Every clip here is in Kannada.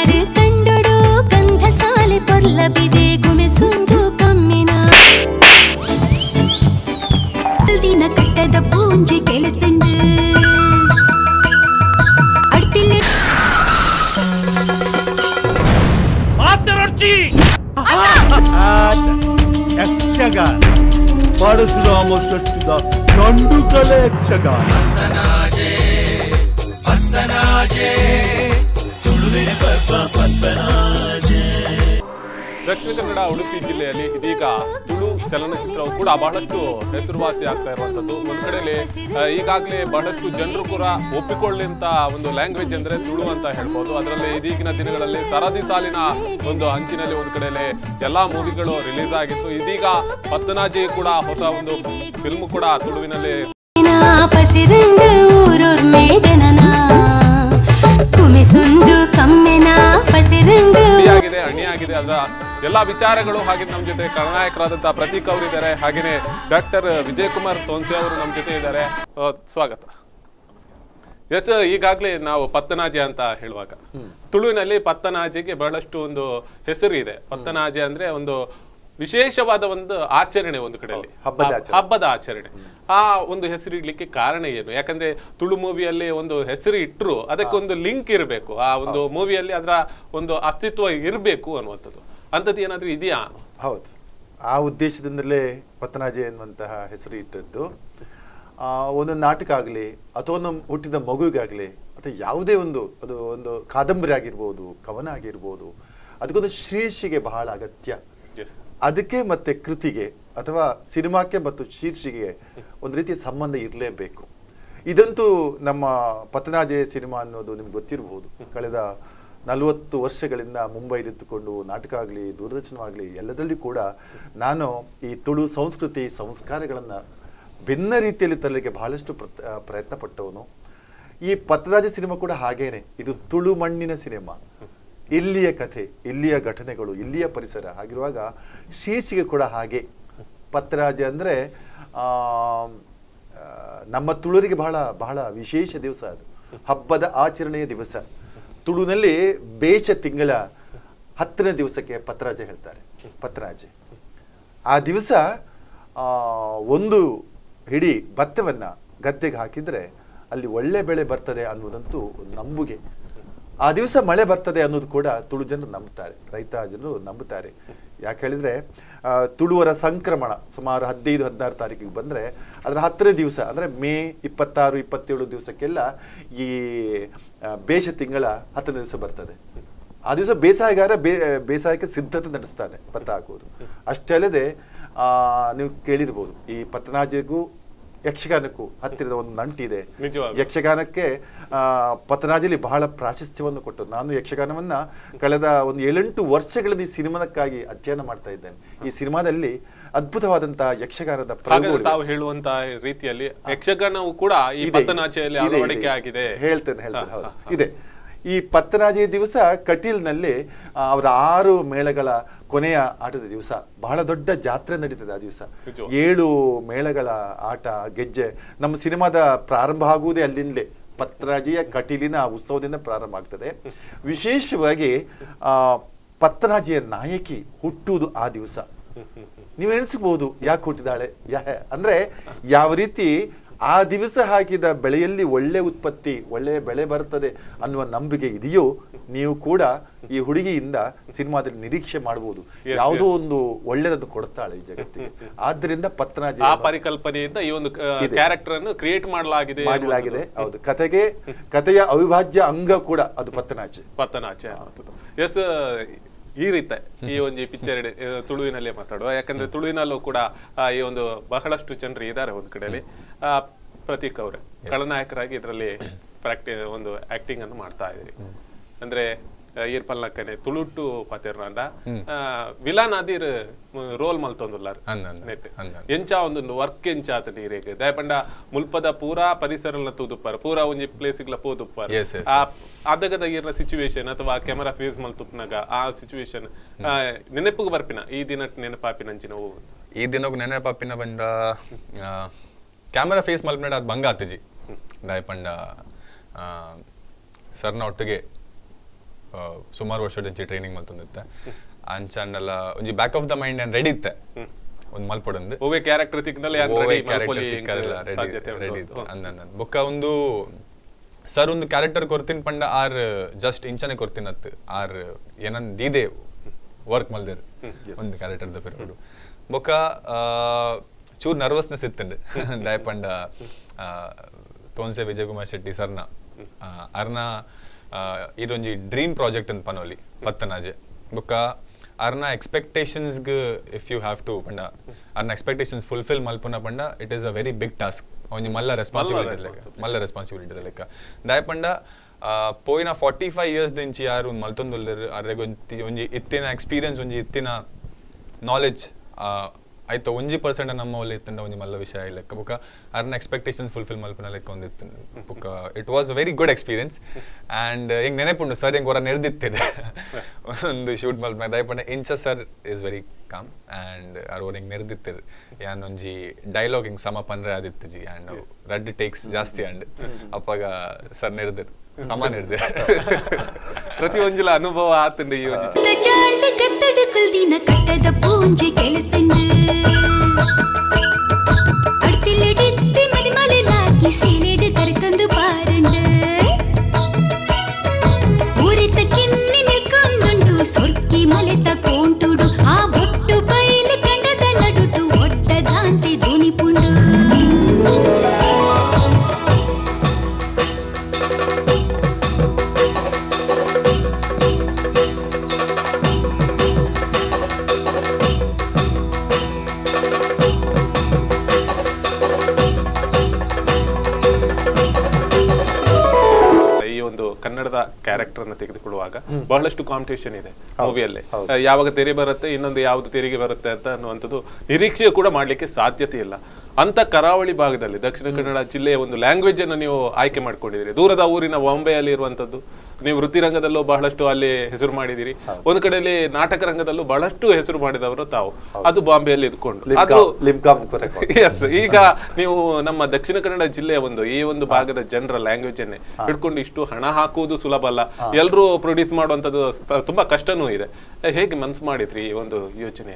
ಅರೆ ಕಂಡೊಡು ಗಂಧ ಸಾಲೆ ಪೊರ್ಲಬಿದೆ ಗುಮೆಸುಂಡು ಕಮ್ಮಿನ ದಿನ ಕಟ್ಟದ ಪೂಂಜಿ ಕೆಳತಂಡು ಅಡ್ತಿಲ್ಲ ಮಾತರಡ್ಚಿ ಯಕ್ಷಗಾನ ಪರಶುರಾಮ ಸೃಷ್ಟಿದ ಗಂಡುಕಲ ಯಕ್ಷಗಾನ ದಕ್ಷಿಣ ಕನ್ನಡ ಉಡುಪಿ ಜಿಲ್ಲೆಯಲ್ಲಿ ಇದೀಗ ತುಳು ಚಲನಚಿತ್ರವು ಕೂಡ ಬಹಳಷ್ಟು ಹೆಸರುವಾಸಿ ಆಗ್ತಾ ಇರುವಂತದ್ದು ಒಂದು ಕಡೆಯಲ್ಲಿ ಈಗಾಗಲೇ ಬಹಳಷ್ಟು ಜನರು ಕೂಡ ಒಪ್ಪಿಕೊಳ್ಳಿಂತ ಒಂದು ಲ್ಯಾಂಗ್ವೇಜ್ ಅಂದ್ರೆ ತುಳು ಅಂತ ಹೇಳ್ಬೋದು. ಅದರಲ್ಲಿ ಇದೀಗಿನ ದಿನಗಳಲ್ಲಿ ಸರದಿ ಸಾಲಿನ ಒಂದು ಅಂಚಿನಲ್ಲಿ ಒಂದು ಕಡೆಯಲ್ಲಿ ಎಲ್ಲಾ ಮೂವಿಗಳು ರಿಲೀಸ್ ಆಗಿತ್ತು. ಇದೀಗ ಪತ್ತನಾಜಿ ಕೂಡ ಹೊಸ ಒಂದು ಫಿಲ್ಮ್ ಕೂಡ ತುಳುವಿನಲ್ಲಿ ಕುಮಿಸುಂದು ಕಮ್ಮೆನ ಪಸಿರುಂಡು ಆಗಿದೆ ಅಣಿಯಾಗಿದೆ ಅದರ ಎಲ್ಲಾ ವಿಚಾರಗಳು ಹಾಗೆ ನಮ್ಮ ಜೊತೆ ಕರ್ನಾಯಕರಾದಂತಹ ಪ್ರತೀಕ್ ಅವರು ಇದ್ದಾರೆ. ಹಾಗೇನೆ ಡಾಕ್ಟರ್ ವಿಜಯ್ ಕುಮಾರ್ ತೋನ್ಸೆ ಅವರು ನಮ್ಮ ಜೊತೆ ಇದ್ದಾರೆ. ಸ್ವಾಗತ. ಎಸ್, ಈಗಾಗಲೇ ನಾವು ಪತ್ತನಾಜೆ ಅಂತ ಹೇಳುವಾಗ. ತುಳುವಿನಲ್ಲಿ ಪತ್ತನಾಜೆಗೆ ಬಹಳಷ್ಟು ಒಂದು ಹೆಸರು ಇದೆ. ಪತ್ತನಾಜೆ ಅಂದ್ರೆ ಒಂದು ವಿಶೇಷವಾದ ಒಂದು ಆಚರಣೆ ಒಂದು ಕಡೆಯಲ್ಲಿ. ಹಬ್ಬದ ಆಚರಣೆ. ಹಬ್ಬದ ಆಚರಣೆ. ಆ ಒಂದು ಹೆಸರು ಇಡ್ಲಿಕ್ಕೆ ಕಾರಣ ಏನು? ಯಾಕಂದ್ರೆ ತುಳು ಮೂವಿಯಲ್ಲಿ ಒಂದು ಹೆಸರು ಇಟ್ಟರು ಅದಕ್ಕೊಂದು ಲಿಂಕ್ ಇರಬೇಕು. ಆ ಒಂದು ಮೂವಿಯಲ್ಲಿ ಅದರ ಒಂದು ಅಸ್ತಿತ್ವ ಇರಬೇಕು ಅನ್ನುವಂಥದ್ದು. ಅಂಥದ್ದು ಏನಾದ್ರೂ ಇದೆಯಾ? ಹೌದು. ಆ ಉದ್ದೇಶದಿಂದಲೇ ಪತ್ನಾಜೆ ಎನ್ನುವಂತಹ ಹೆಸರು ಇಟ್ಟದ್ದು. ಆ, ಒಂದು ನಾಟಕ ಆಗಲಿ ಅಥವಾ ಒಂದು ಹುಟ್ಟಿದ ಮಗುವಿಗಾಗಲಿ ಅಥವಾ ಯಾವುದೇ ಒಂದು ಅದು ಒಂದು ಕಾದಂಬರಿ ಆಗಿರ್ಬೋದು ಕವನ ಆಗಿರ್ಬೋದು ಅದಕ್ಕೊಂದು ಶ್ರೇಷಿಗೆ ಬಹಳ ಅಗತ್ಯ. ಎಸ್ ಅದಕ್ಕೆ ಮತ್ತೆ ಕೃತಿಗೆ ಅಥವಾ ಸಿನಿಮಾಕ್ಕೆ ಮತ್ತು ಶೀರ್ಷಿಗೆ ಒಂದು ರೀತಿಯ ಸಂಬಂಧ ಇರಲೇಬೇಕು. ಇದಂತೂ ನಮ್ಮ ಪತನಾಜೆ ಸಿನಿಮಾ ಅನ್ನೋದು ನಿಮ್ಗೆ ಗೊತ್ತಿರಬಹುದು ಕಳೆದ ನಲವತ್ತು ವರ್ಷಗಳಿಂದ ಮುಂಬೈಲಿದ್ದುಕೊಂಡು ನಾಟಕ ಆಗಲಿ ದೂರದರ್ಶನವಾಗಲಿ ಎಲ್ಲದರಲ್ಲಿ ಕೂಡ ನಾನು ಈ ತುಳು ಸಂಸ್ಕೃತಿ ಸಂಸ್ಕಾರಗಳನ್ನು ಭಿನ್ನ ರೀತಿಯಲ್ಲಿ ತರಲಿಕ್ಕೆ ಬಹಳಷ್ಟು ಪ್ರಯತ್ನ ಪಟ್ಟವನು ಈ ಪತ್ರರಾಜ ಸಿನಿಮಾ ಕೂಡ ಹಾಗೇನೆ. ಇದು ತುಳು ಮಣ್ಣಿನ ಸಿನಿಮಾ. ಇಲ್ಲಿಯ ಕಥೆ, ಇಲ್ಲಿಯ ಘಟನೆಗಳು, ಇಲ್ಲಿಯ ಪರಿಸರ ಹಾಗಿರುವಾಗ ಶೀರ್ಷಿಕೆ ಕೂಡ ಹಾಗೆ. ಪತ್ರರಾಜ ಅಂದರೆ ನಮ್ಮ ತುಳುರಿಗೆ ಬಹಳ ಬಹಳ ವಿಶೇಷ ದಿವಸ ಅದು. ಹಬ್ಬದ ಆಚರಣೆಯ ದಿವಸ. ತುಳುನಲ್ಲಿ ಬೇಷ ತಿಂಗಳ ಹತ್ತನೇ ದಿವಸಕ್ಕೆ ಪತ್ರರಾಜ ಹೇಳ್ತಾರೆ ಪತ್ರರಾಜೆ ಆ ದಿವಸ ಒಂದು ಹಿಡಿ ಭತ್ತವನ್ನು ಗದ್ದೆಗೆ ಹಾಕಿದರೆ ಅಲ್ಲಿ ಒಳ್ಳೆ ಬೆಳೆ ಬರ್ತದೆ ಅನ್ನುವುದಂತೂ ನಂಬುಗೆ. ಆ ದಿವಸ ಮಳೆ ಬರ್ತದೆ ಅನ್ನೋದು ಕೂಡ ತುಳು ಜನರು ನಂಬುತ್ತಾರೆ ರೈತ ಜನರು ನಂಬುತ್ತಾರೆ ಯಾಕೆ ಹೇಳಿದ್ರೆ ತುಳುವರ ಸಂಕ್ರಮಣ ಸುಮಾರು ಹದಿನೈದು, ಹದಿನಾರು ತಾರೀಕಿಗೆ ಬಂದ್ರೆ ಅದರ ಹತ್ತನೇ ದಿವಸ, ಅಂದ್ರೆ ಮೇ ಇಪ್ಪತ್ತಾರು, ಇಪ್ಪತ್ತೇಳು ದಿವಸಕ್ಕೆಲ್ಲ ಈ ಬೇಷ ತಿಂಗಳ ಹತ್ತನೇ ದಿವಸ ಬರ್ತದೆ. ಆ ದಿವಸ ಬೇಸಾಯಗಾರ ಬೇ, ಬೇಸಾಯಕ್ಕೆ ಸಿದ್ಧತೆ ನಡೆಸ್ತಾನೆ, ಭತ್ತ ಹಾಕುವುದು. ಅಷ್ಟೇ ಅಲ್ಲದೆ ನೀವು ಕೇಳಿರ್ಬೋದು, ಈ ಪತನಾಜೆಗೂ ಯಕ್ಷಗಾನಕ್ಕೂ ಹತ್ತಿರದ ಒಂದು ನಂಟಿದೆ. ಯಕ್ಷಗಾನಕ್ಕೆ ಆ, ಪತನಾಜಲಿ ಬಹಳ ಪ್ರಾಶಸ್ತ್ಯವನ್ನು ಕೊಟ್ಟು ನಾನು ಯಕ್ಷಗಾನವನ್ನ ಕಳೆದ ಒಂದು ಏಳೆಂಟು ವರ್ಷಗಳಲ್ಲಿ ಈ ಸಿನಿಮಾಕ್ಕಾಗಿ ಅಧ್ಯಯನ ಮಾಡ್ತಾ ಇದ್ದೇನೆ. ಈ ಸಿನಿಮಾದಲ್ಲಿ ಅದ್ಭುತವಾದಂತಹ ಯಕ್ಷಗಾನದ. ತಾವು ಹೇಳುವಂತ ರೀತಿಯಲ್ಲಿ ಯಕ್ಷಗಾನವು ಕೂಡ ಈ. ಆಗಿದೆ. ಹೇಳ್ತೇನೆ ಹೇಳ್ತೇನೆ. ಇದೆ. ಈ ಪತ್ತರಾಜೆ ದಿವಸ ಕಟೀಲ್ನಲ್ಲಿ ಅವರ ಆರು ಮೇಳಗಳ ಕೊನೆಯ ಆಟದ ದಿವಸ ಬಹಳ ದೊಡ್ಡ ಜಾತ್ರೆ ನಡೀತದೆ ಆ ದಿವಸ. ಏಳು ಮೇಳಗಳ ಆಟ ಗೆಜ್ಜೆ. ನಮ್ಮ ಸಿನಿಮಾದ ಪ್ರಾರಂಭ ಆಗುವುದೇ ಅಲ್ಲಿಂದಲೇ. ಪತ್ರಾಜಿಯ ಕಟೀಲಿನ ಆ ಉತ್ಸವದಿಂದ ಪ್ರಾರಂಭ ಆಗ್ತದೆ. ವಿಶೇಷವಾಗಿ ಆ ಪತ್ತರಾಜಿಯ ನಾಯಕಿ ಹುಟ್ಟುವುದು ಆ ದಿವಸ. ನೀವು ಎಣಿಸಬಹುದು ಯಾಕೆ ಹುಟ್ಟಿದಾಳೆ? ಯಾ ಅಂದ್ರೆ ಯಾವ ರೀತಿ ಆ ದಿವಸ ಹಾಕಿದ ಬೆಳೆಯಲ್ಲಿ ಒಳ್ಳೆ ಉತ್ಪತ್ತಿ ಒಳ್ಳೆ ಬೆಳೆ ಬರ್ತದೆ ಅನ್ನುವ ನಂಬಿಕೆ ಇದೆಯೋ ನೀವು ಕೂಡ ಈ ಹುಡುಗಿಯಿಂದ ಸಿನಿಮಾದಲ್ಲಿ ನಿರೀಕ್ಷೆ ಮಾಡಬಹುದು ಯಾವುದೋ ಒಂದು ಒಳ್ಳೆದನ್ನು ಕೊಡ್ತಾಳೆ ಈ ಜಗತ್ತಿಗೆ. ಆದ್ದರಿಂದ ಪತ್ರಾಜಿ ಆ ಪರಿಕಲ್ಪನೆಯಿಂದ ಈ ಒಂದು. ಕ್ಯಾರೆಕ್ಟರ್ ಅನ್ನು ಕ್ರಿಯೇಟ್ ಮಾಡಲಾಗಿದೆ ಮಾಡಲಾಗಿದೆ ಹೌದು. ಕಥೆಗೆ ಕಥೆಯ ಅವಿಭಾಜ್ಯ ಅಂಗ ಕೂಡ ಅದು ಪತ್ತನಾಚೆ ಪತ್ತನಾಚೆ ಎಸ್ ಈ ರೀತಿ ಈ ಒಂದು ಪಿಕ್ಚರ್ ತುಳುವಿನಲ್ಲೇ ಮಾತಾಡುವ. ಯಾಕಂದ್ರೆ ತುಳುವಿನಲ್ಲೂ ಕೂಡ ಈ ಒಂದು ಬಹಳಷ್ಟು ಜನರು ಇದ್ದಾರೆ ಒಂದ್ ಕಡೆಯಲ್ಲಿ. ಆ, ಪ್ರತೀಕ್ ಅವ್ರೆ ಖಳನಾಯಕರಾಗಿ ಇದರಲ್ಲಿ ಪ್ರಾಕ್ಟಿ ಒಂದು ಆಕ್ಟಿಂಗ್ ಅನ್ನು ಮಾಡ್ತಾ ಇದ್ರಿ. ಅಂದ್ರೆ ಈರ್ಪಲ್ನಕ್ಕನೆ ತುಳುಟ್ಟು ಪಾತಿರ್ನಾಂಡ ವಿಲಾನ್ ಆದಿರ್ ರೋಲ್ ಮಲ್ತೊಂದುಲ್ಲಾರ್ ನೆಟ್. ಎಂಚ ಒಂದು ವರ್ಕ್ ಎಂಚ ಆತ ನೀರೇಗ ದಯಪಂಡ ಮುಲ್ಪದ ಪೂರಾ ಪರಿಸರನ ತೂದುಪ್ಪಾರ. ಪೂರಾ ಒಂಜಿ ಪ್ಲೇಸ್ಗಳ ಪೋದುಪ್ಪಾರ. ಆ ಅದಗದ ಇರ್ನ ಸಿಚುವೇಶನ್ ಅಥವಾ ಕ್ಯಾಮರಾ ಫೇಸ್ ಮಲ್ ತುಪ್ಪನಾಗ ಆ ಸಿಚುವೇಶನ್ ನೆನಪಿಗೆ ಬರ್ಪಿನ ಈ ದಿನ ನೆನಪಾಪಿನ ಅಂಚಿನ ಈ ದಿನಕ್ಕೆ ನೆನಪಾಪಿನ ಬಂದ ಕ್ಯಾಮರಾ ಫೇಸ್ ಮಲ್ಪನೇಡ ಅದು ಭಂಗ ಆತಿಜಿ ದಾಯ್ ಪಂಡ ಸರ್ನ ಒಟ್ಟಿಗೆ ಸುಮಾರು ವರ್ಷದಿಂಚಿ ಟ್ರೈನಿಂಗ್ ಮಲ್ತೊಂದಿತ್ತೆ ಅಂಚಂಡಲ್ಲ ಒಂಜಿ back of the mind and ready ಇತ್ತೆ? ಒಂದು ಮಲ್ಪಡೊಂದು. ಓವೆ ಕ್ಯಾರೆಕ್ಟರ್ ತಿಕ್ನಲ್ಲಿ ರೆಡಿ ಇತ್ತು. ಅಂದಂದನ್ ಬೊಕ್ಕ ಒಂದು ಸರ್ ಒಂದು ಕ್ಯಾರೆಕ್ಟರ್ ಕೊರ್ತಿನ್ ಪಂಡ ಆರ್ ಜಸ್ಟ್ ಇಂಚನೆ ಕೊರ್ತಿನತ್ ಆರ್ ಏನನ್ ಇದೆ ವರ್ಕ್ ಮಲ್ದೇರ್. ಒಂದು ಕ್ಯಾರೆಕ್ಟರ್ ದ ಪೆರೋಡು ಬೊಕ್ಕ ಚೂರ್ ನರ್ವಸ್ನೆಸ್ ಇತ್ತಂಡ್. ದಯ ಪಂಡ ತೋನ್ಸೆ ವಿಜಯ್ ಕುಮಾರ್ ಶೆಟ್ಟಿ ಸರ್ನ. ಅರ್ನ ಇದೊಂಜಿ ಡ್ರೀಮ್ ಪ್ರಾಜೆಕ್ಟ್ ಅಂತ ಪನೋಲಿ ಪತ್ತನಾಜೆ. ಬೊಕ್ಕ ಅರ್ನ ಎಕ್ಸ್ಪೆಕ್ಟೇಷನ್ಸ್ಗೆ ಇಫ್ ಯು ಹ್ಯಾವ್ ಟು ಪಂಡ ಅರ್ನ ಎಕ್ಸ್ಪೆಕ್ಟೇಷನ್ಸ್ ಫುಲ್ಫಿಲ್ ಮಲ್ಪುನ ಪಂಡ it is a very big task ಒಂಜಿ ಮಲ್ಲ ರೆಸ್ಪಾನ್ಸಿಬಿಲಿಟಿ ಲೆಕ್ಕ. ಮಲ್ಲ ರೆಸ್ಪಾನ್ಸಿಬಿಲಿಟಿ ಲೆಕ್ಕ. ದಾಯ ಪಂಡ ಪೋಯಿನ ಫಾರ್ಟಿ ಫೈವ್ ಇಯರ್ಸ್ ದಿಂಚಿ ಯಾರು ಮಲ್ತೊಂದುಲ್ಲೆರ್ ಅರ್ರೆಗ್ ಒಂಜಿ ಒಂಜಿ ಇತ್ತಿನ ಎಕ್ಸ್ಪೀರಿಯನ್ಸ್ ಒಂಜಿ ಇತ್ತಿನ ನಾಲೆಡ್ಜ್ ಆಯ್ತು ಒಂಜಿ ಪರ್ಸೆಂಟ್ ನಮ್ಮ ಒಳ್ಳೆ ಇತ್ತಂಡ ಒಂಜಿ ಮಲ್ಲ ವಿಷಯ ಲೆಕ್ಕ ಬುಕ್ಕ ಅರ್ನ ಎಕ್ಸ್ಪೆಕ್ಟೇಷನ್ಸ್ ಫುಲ್ಫಿಲ್ ಮಲ್ಪನ ಲೆಕ್ಕ ಒಂದಿತ್ತು ಬುಕ್ಕ it was a very good experience and ಹಿಂಗ್ ನೆನಪುಂಡು ಸರ್ ಹಿಂಗೆ ಹೊರ ನೆರೆದಿತ್ತೇನೆ? ಒಂದು ಶೂಟ್ ಮಲ್ಪ ದಯಪಂಡ ಇಂಚ sir is very calm and ಅವ್ರು ಹಿಂಗೆ ನೆರೆದಿತ್ತಿರು? ಯಾನ್ ಒಂಜಿ ಡೈಲಾಗ್ ಹಿಂಗೆ ಸಮ ಪನ್ರೆ ಆದಿತ್ತು ಜಿ. ಆ್ಯಂಡ್ ರೆಡ್ ಟೇಕ್ಸ್ ಜಾಸ್ತಿ ಆ್ಯಂಡ್ ಅಪ್ಪಾಗ ಸರ್ ನೆರೆದಿರು. ಸಮ ನೆರೆದಿರು. ಪ್ರತಿ ಒಂಜಿಲ ಅನುಭವ ಆತಂಡ ಈ ಒಂದು ಕಟ್ಟದ ಪೂಂಜಿ ಕೆಳತಂಡು ಕಾಂಪಿಟೇಷನ್ ಇದೆ ಮೂವಿಯಲ್ಲಿ. ಯಾವಾಗ ತೆರೆ ಬರುತ್ತೆ ಇನ್ನೊಂದು ಯಾವ್ದು ತೆರಿಗೆ ಬರುತ್ತೆ ಅಂತ ಅನ್ನುವಂಥದ್ದು ನಿರೀಕ್ಷೆ ಕೂಡ ಮಾಡ್ಲಿಕ್ಕೆ ಸಾಧ್ಯತೆ ಇಲ್ಲ. ಅಂತ ಕರಾವಳಿ ಭಾಗದಲ್ಲಿ ದಕ್ಷಿಣ ಕನ್ನಡ ಜಿಲ್ಲೆಯ ಒಂದು ಲ್ಯಾಂಗ್ವೇಜ್ ಅನ್ನು ನೀವು ಆಯ್ಕೆ ಮಾಡ್ಕೊಂಡಿದ್ದೀರಿ. ದೂರದ ಊರಿನ ಬಾಂಬೆಯಲ್ಲಿ ಇರುವಂತದ್ದು ನೀವು ವೃತ್ತಿ ರಂಗದಲ್ಲೂ ಬಹಳಷ್ಟು ಅಲ್ಲಿ ಹೆಸರು ಮಾಡಿದಿರಿ ಒಂದು ಕಡೆಯಲ್ಲಿ ನಾಟಕ ರಂಗದಲ್ಲೂ ಬಹಳಷ್ಟು ಹೆಸರು ಮಾಡಿದವರು ತಾವು. ಅದು ಬಾಂಬೆಯಲ್ಲಿ ಇದ್ಕೊಂಡು. ಅದು ಈಗ ನೀವು ನಮ್ಮ ದಕ್ಷಿಣ ಕನ್ನಡ ಜಿಲ್ಲೆಯ ಒಂದು ಈ ಒಂದು ಭಾಗದ ಜನರ ಲ್ಯಾಂಗ್ವೇಜ್ ಅನ್ನೇ ಹಿಡ್ಕೊಂಡು ಇಷ್ಟು ಹಣ ಹಾಕುವುದು ಸುಲಭ ಅಲ್ಲ. ಎಲ್ಲರೂ ಪ್ರೊಡ್ಯೂಸ್ ಮಾಡುವಂತದ್ದು ತುಂಬಾ ಕಷ್ಟನೂ ಇದೆ. ಹೇಗೆ ಮನ್ಸು ಮಾಡಿದ್ರಿ ಈ ಒಂದು ಯೋಚನೆ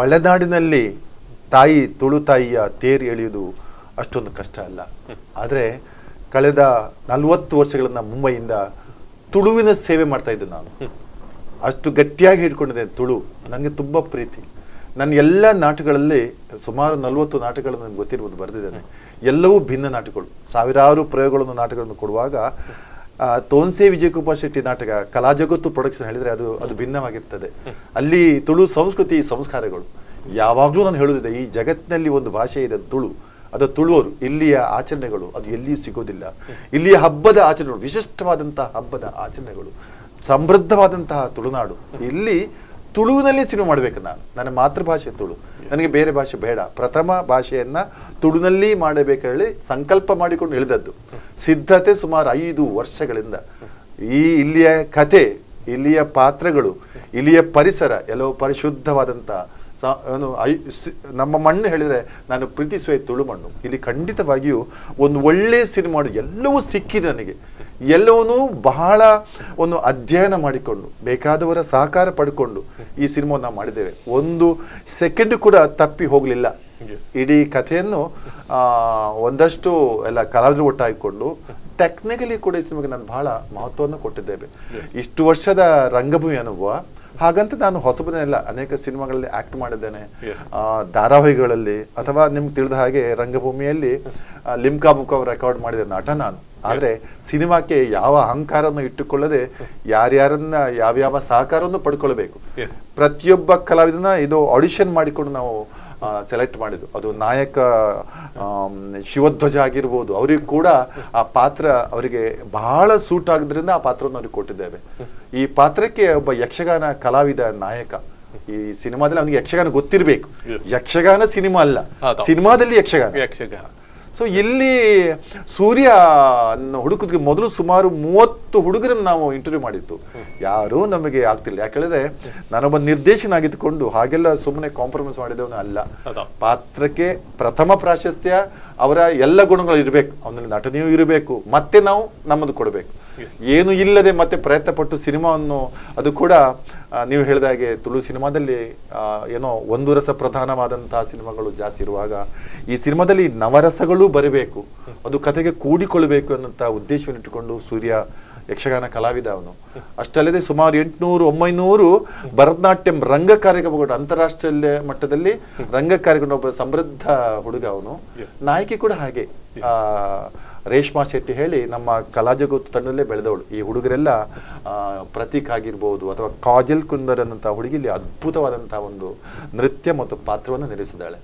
ಒಳನಾಡಿನಲ್ಲಿ ತಾಯಿ ತುಳು ತಾಯಿಯ ತೇರು ಎಳೆಯುವುದು ಅಷ್ಟೊಂದು ಕಷ್ಟ ಅಲ್ಲ. ಆದರೆ ಕಳೆದ ನಲವತ್ತು ವರ್ಷಗಳನ್ನು ಮುಂಬೈಯಿಂದ ತುಳುವಿನ ಸೇವೆ ಮಾಡ್ತಾ ಇದ್ದೆ ನಾನು. ಅಷ್ಟು ಗಟ್ಟಿಯಾಗಿ ಹಿಡ್ಕೊಂಡಿದೆ ತುಳು. ನನಗೆ ತುಂಬ ಪ್ರೀತಿ. ನನ್ನ ಎಲ್ಲ ನಾಟಕಗಳಲ್ಲಿ ಸುಮಾರು ನಲವತ್ತು ನಾಟಕಗಳನ್ನು ನನಗೆ ಗೊತ್ತಿರ್ಬೋದು, ಬರೆದಿದ್ದೇನೆ. ಎಲ್ಲವೂ ಭಿನ್ನ ನಾಟಕಗಳು. ಸಾವಿರಾರು ಪ್ರಯೋಗಗಳನ್ನು ನಾಟಕಗಳನ್ನು ಕೊಡುವಾಗ ತೋನ್ಸೆ ವಿಜಯಕುಮಾರ್ ಶೆಟ್ಟಿ ನಾಟಕ, ಕಲಾ ಜಗತ್ತು ಪ್ರೊಡಕ್ಷನ್ ಹೇಳಿದರೆ ಅದು ಅದು ಭಿನ್ನವಾಗಿರ್ತದೆ. ಅಲ್ಲಿ ತುಳು ಸಂಸ್ಕೃತಿ ಸಂಸ್ಕಾರಗಳು. ಯಾವಾಗಲೂ ನಾನು ಹೇಳುವುದಿದೆ, ಈ ಜಗತ್ತಿನಲ್ಲಿ ಒಂದು ಭಾಷೆ ಇದೆ ತುಳು. ಅದು ತುಳುವರು ಇಲ್ಲಿಯ ಆಚರಣೆಗಳು, ಅದು ಎಲ್ಲಿಯೂ ಸಿಗೋದಿಲ್ಲ. ಇಲ್ಲಿಯ ಹಬ್ಬದ ಆಚರಣೆಗಳು, ವಿಶಿಷ್ಟವಾದಂತಹ ಹಬ್ಬದ ಆಚರಣೆಗಳು, ಸಮೃದ್ಧವಾದಂತಹ ತುಳುನಾಡು. ಇಲ್ಲಿ ತುಳುವಿನಲ್ಲಿ ಸಿನಿಮಾ ಮಾಡಬೇಕು ನಾನು. ನನ್ನ ಮಾತೃಭಾಷೆ ತುಳು. ನನಗೆ ಬೇರೆ ಭಾಷೆ ಬೇಡ. ಪ್ರಥಮ ಭಾಷೆಯನ್ನ ತುಳುನಲ್ಲಿ ಮಾಡಬೇಕು ಹೇಳಿ ಸಂಕಲ್ಪ ಮಾಡಿಕೊಂಡು ಇಳಿದದ್ದು ಸಿದ್ಧತೆ ಸುಮಾರು ಐದು ವರ್ಷಗಳಿಂದ. ಈ ಇಲ್ಲಿಯ ಕತೆ, ಇಲ್ಲಿಯ ಪಾತ್ರಗಳು, ಇಲ್ಲಿಯ ಪರಿಸರ, ಎಲ್ಲೋ ಪರಿಶುದ್ಧವಾದಂತಹ ಏನು ಐ- ನಮ್ಮ ಮಣ್ಣು ಹೇಳಿದರೆ ನಾನು ಪ್ರೀತಿಸುವ ತುಳು ಮಣ್ಣು. ಇಲ್ಲಿ ಖಂಡಿತವಾಗಿಯೂ ಒಂದು ಒಳ್ಳೆಯ ಸಿನಿಮಾ ಎಲ್ಲವೂ ಸಿಕ್ಕಿದೆ ನನಗೆ. ಎಲ್ಲವನ್ನೂ ಬಹಳ ಒಂದು ಅಧ್ಯಯನ ಮಾಡಿಕೊಂಡು ಬೇಕಾದವರ ಸಹಕಾರ ಪಡ್ಕೊಂಡು ಈ ಸಿನಿಮಾವನ್ನು ಮಾಡಿದ್ದೇವೆ. ಒಂದು ಸೆಕೆಂಡ್ ಕೂಡ ತಪ್ಪಿ ಹೋಗಲಿಲ್ಲ. ಇಡೀ ಕಥೆಯನ್ನು ಒಂದಷ್ಟು ಎಲ್ಲ ಕಲಾವಿದರು ಒಟ್ಟಾಗಿಕೊಂಡು ಟೆಕ್ನಿಕಲಿ ಕೂಡ ಈ ಸಿನಿಮಾಗೆ ನಾನು ಬಹಳ ಮಹತ್ವವನ್ನು ಕೊಟ್ಟಿದ್ದೇವೆ. ಇಷ್ಟು ವರ್ಷದ ರಂಗಭೂಮಿ ಅನುಭವ ಹಾಗಂತ ನಾನು ಹೊಸಬನೆಲ್ಲ ಅನೇಕ ಸಿನಿಮಾಗಳಲ್ಲಿ ಆಕ್ಟ್ ಮಾಡಿದ್ದೇನೆ. ಧಾರಾವಾಹಿಗಳಲ್ಲಿ ಅಥವಾ ನಿಮ್ಗೆ ತಿಳಿದ ಹಾಗೆ ರಂಗಭೂಮಿಯಲ್ಲಿ ಲಿಮ್ಕಾ ಬುಕ್ ರೆಕಾರ್ಡ್ ಮಾಡಿದ ನಟ ನಾನು. ಆದರೆ ಸಿನಿಮಾಕ್ಕೆ ಯಾವ ಅಹಂಕಾರವನ್ನು ಇಟ್ಟುಕೊಳ್ಳದೆ ಯಾರ್ಯಾರನ್ನ ಯಾವ್ಯಾವ ಸಹಕಾರವನ್ನು ಪಡ್ಕೊಳ್ಬೇಕು. ಪ್ರತಿಯೊಬ್ಬ ಕಲಾವಿದನ ಇದು ಆಡಿಷನ್ ಮಾಡಿಕೊಂಡು ನಾವು ಸೆಲೆಕ್ಟ್ ಮಾಡಿದ್ದು. ಅದು ನಾಯಕ ಶಿವಧ್ವಜ ಆಗಿರ್ಬೋದು ಅವ್ರಿಗೆ ಕೂಡ ಆ ಪಾತ್ರ ಅವರಿಗೆ ಬಹಳ ಸೂಟ್ ಆಗೋದ್ರಿಂದ ಆ ಪಾತ್ರವನ್ನು ಅವ್ರಿಗೆ ಕೊಟ್ಟಿದ್ದೇವೆ. ಈ ಪಾತ್ರಕ್ಕೆ ಒಬ್ಬ ಯಕ್ಷಗಾನ ಕಲಾವಿದ ನಾಯಕ ಈ ಸಿನಿಮಾದಲ್ಲಿ ಅವನಿಗೆ ಯಕ್ಷಗಾನ ಗೊತ್ತಿರಬೇಕು. ಯಕ್ಷಗಾನ ಸಿನಿಮಾ ಅಲ್ಲ. ಸಿನಿಮಾದಲ್ಲಿ ಯಕ್ಷಗಾನ. ಯಕ್ಷಗಾನ. ಸೊ ಇಲ್ಲಿ ಸೂರ್ಯ ಹುಡುಕೋದಕ್ಕೆ ಮೊದಲು ಸುಮಾರು ಮೂವತ್ತು ಹುಡುಗರನ್ನು ನಾವು ಇಂಟರ್ವ್ಯೂ ಮಾಡಿತ್ತು ಯಾರೂ ನಮಗೆ ಆಗ್ತಿಲ್ಲ. ಯಾಕೆಂದ್ರೆ ನಾನೊಬ್ಬ ನಿರ್ದೇಶನಾಗಿದ್ದುಕೊಂಡು ಹಾಗೆಲ್ಲ ಸುಮ್ಮನೆ ಕಾಂಪ್ರಮೈಸ್ ಮಾಡಿದವನು ಅಲ್ಲ. ಪಾತ್ರಕ್ಕೆ ಪ್ರಥಮ ಪ್ರಾಶಸ್ತ್ಯ ಅವರ ಎಲ್ಲ ಗುಣಗಳು ಇರಬೇಕು. ಅವನಲ್ಲಿ ನಟನೆಯೂ ಇರಬೇಕು. ಮತ್ತೆ ನಾವು ನಮ್ಮದು ಕೊಡಬೇಕು. ಏನು ಇಲ್ಲದೆ ಮತ್ತೆ ಪ್ರಯತ್ನ ಪಟ್ಟು ಸಿನಿಮಾವನ್ನು ಅದು ಕೂಡ ನೀವು ಹೇಳಿದ ಹಾಗೆ ತುಳು ಸಿನಿಮಾದಲ್ಲಿ ಏನೋ ಒಂದು ರಸ ಪ್ರಧಾನವಾದಂತಹ ಸಿನಿಮಾಗಳು ಜಾಸ್ತಿ ಇರುವಾಗ ಈ ಸಿನಿಮಾದಲ್ಲಿ ನವರಸಗಳು ಬರಬೇಕು. ಅದು ಕತೆಗೆ ಕೂಡಿಕೊಳ್ಳಬೇಕು ಅನ್ನೋಂಥ ಉದ್ದೇಶವನ್ನು ಇಟ್ಟುಕೊಂಡು ಸೂರ್ಯ ಯಕ್ಷಗಾನ ಕಲಾವಿದ ಅವನು. ಅಷ್ಟಲ್ಲದೆ ಸುಮಾರು ಎಂಟುನೂರು ಒಂಬೈನೂರು ಭರತನಾಟ್ಯಂ ರಂಗ ಕಾರ್ಯಕ್ರಮಗಳು ಅಂತಾರಾಷ್ಟ್ರೀಯ ಮಟ್ಟದಲ್ಲಿ ರಂಗ ಕಾರ್ಯಕ್ರಮ ಒಬ್ಬ ಸಮೃದ್ಧ ಹುಡುಗ ಅವನು. ನಾಯಕಿ ಕೂಡ ಹಾಗೆ. ಆ, ರೇಷ್ಮಾ ಶೆಟ್ಟಿ ಹೇಳಿ ನಮ್ಮ ಕಲಾಜಗತ್ತು ತಂಡದಲ್ಲೇ ಬೆಳೆದವಳು. ಈ ಹುಡುಗರೆಲ್ಲ ಪ್ರತೀಕ್ ಆಗಿರ್ಬೋದು ಅಥವಾ ಕಾಜಲ್ ಕುಂದರ್ ಅನ್ನಂಥ ಹುಡುಗಿ ಇಲ್ಲಿ ಅದ್ಭುತವಾದಂತಹ ಒಂದು ನೃತ್ಯ ಮತ್ತು ಪಾತ್ರವನ್ನು ನಿರ್ವಹಿಸಿದ್ದಾಳೆ.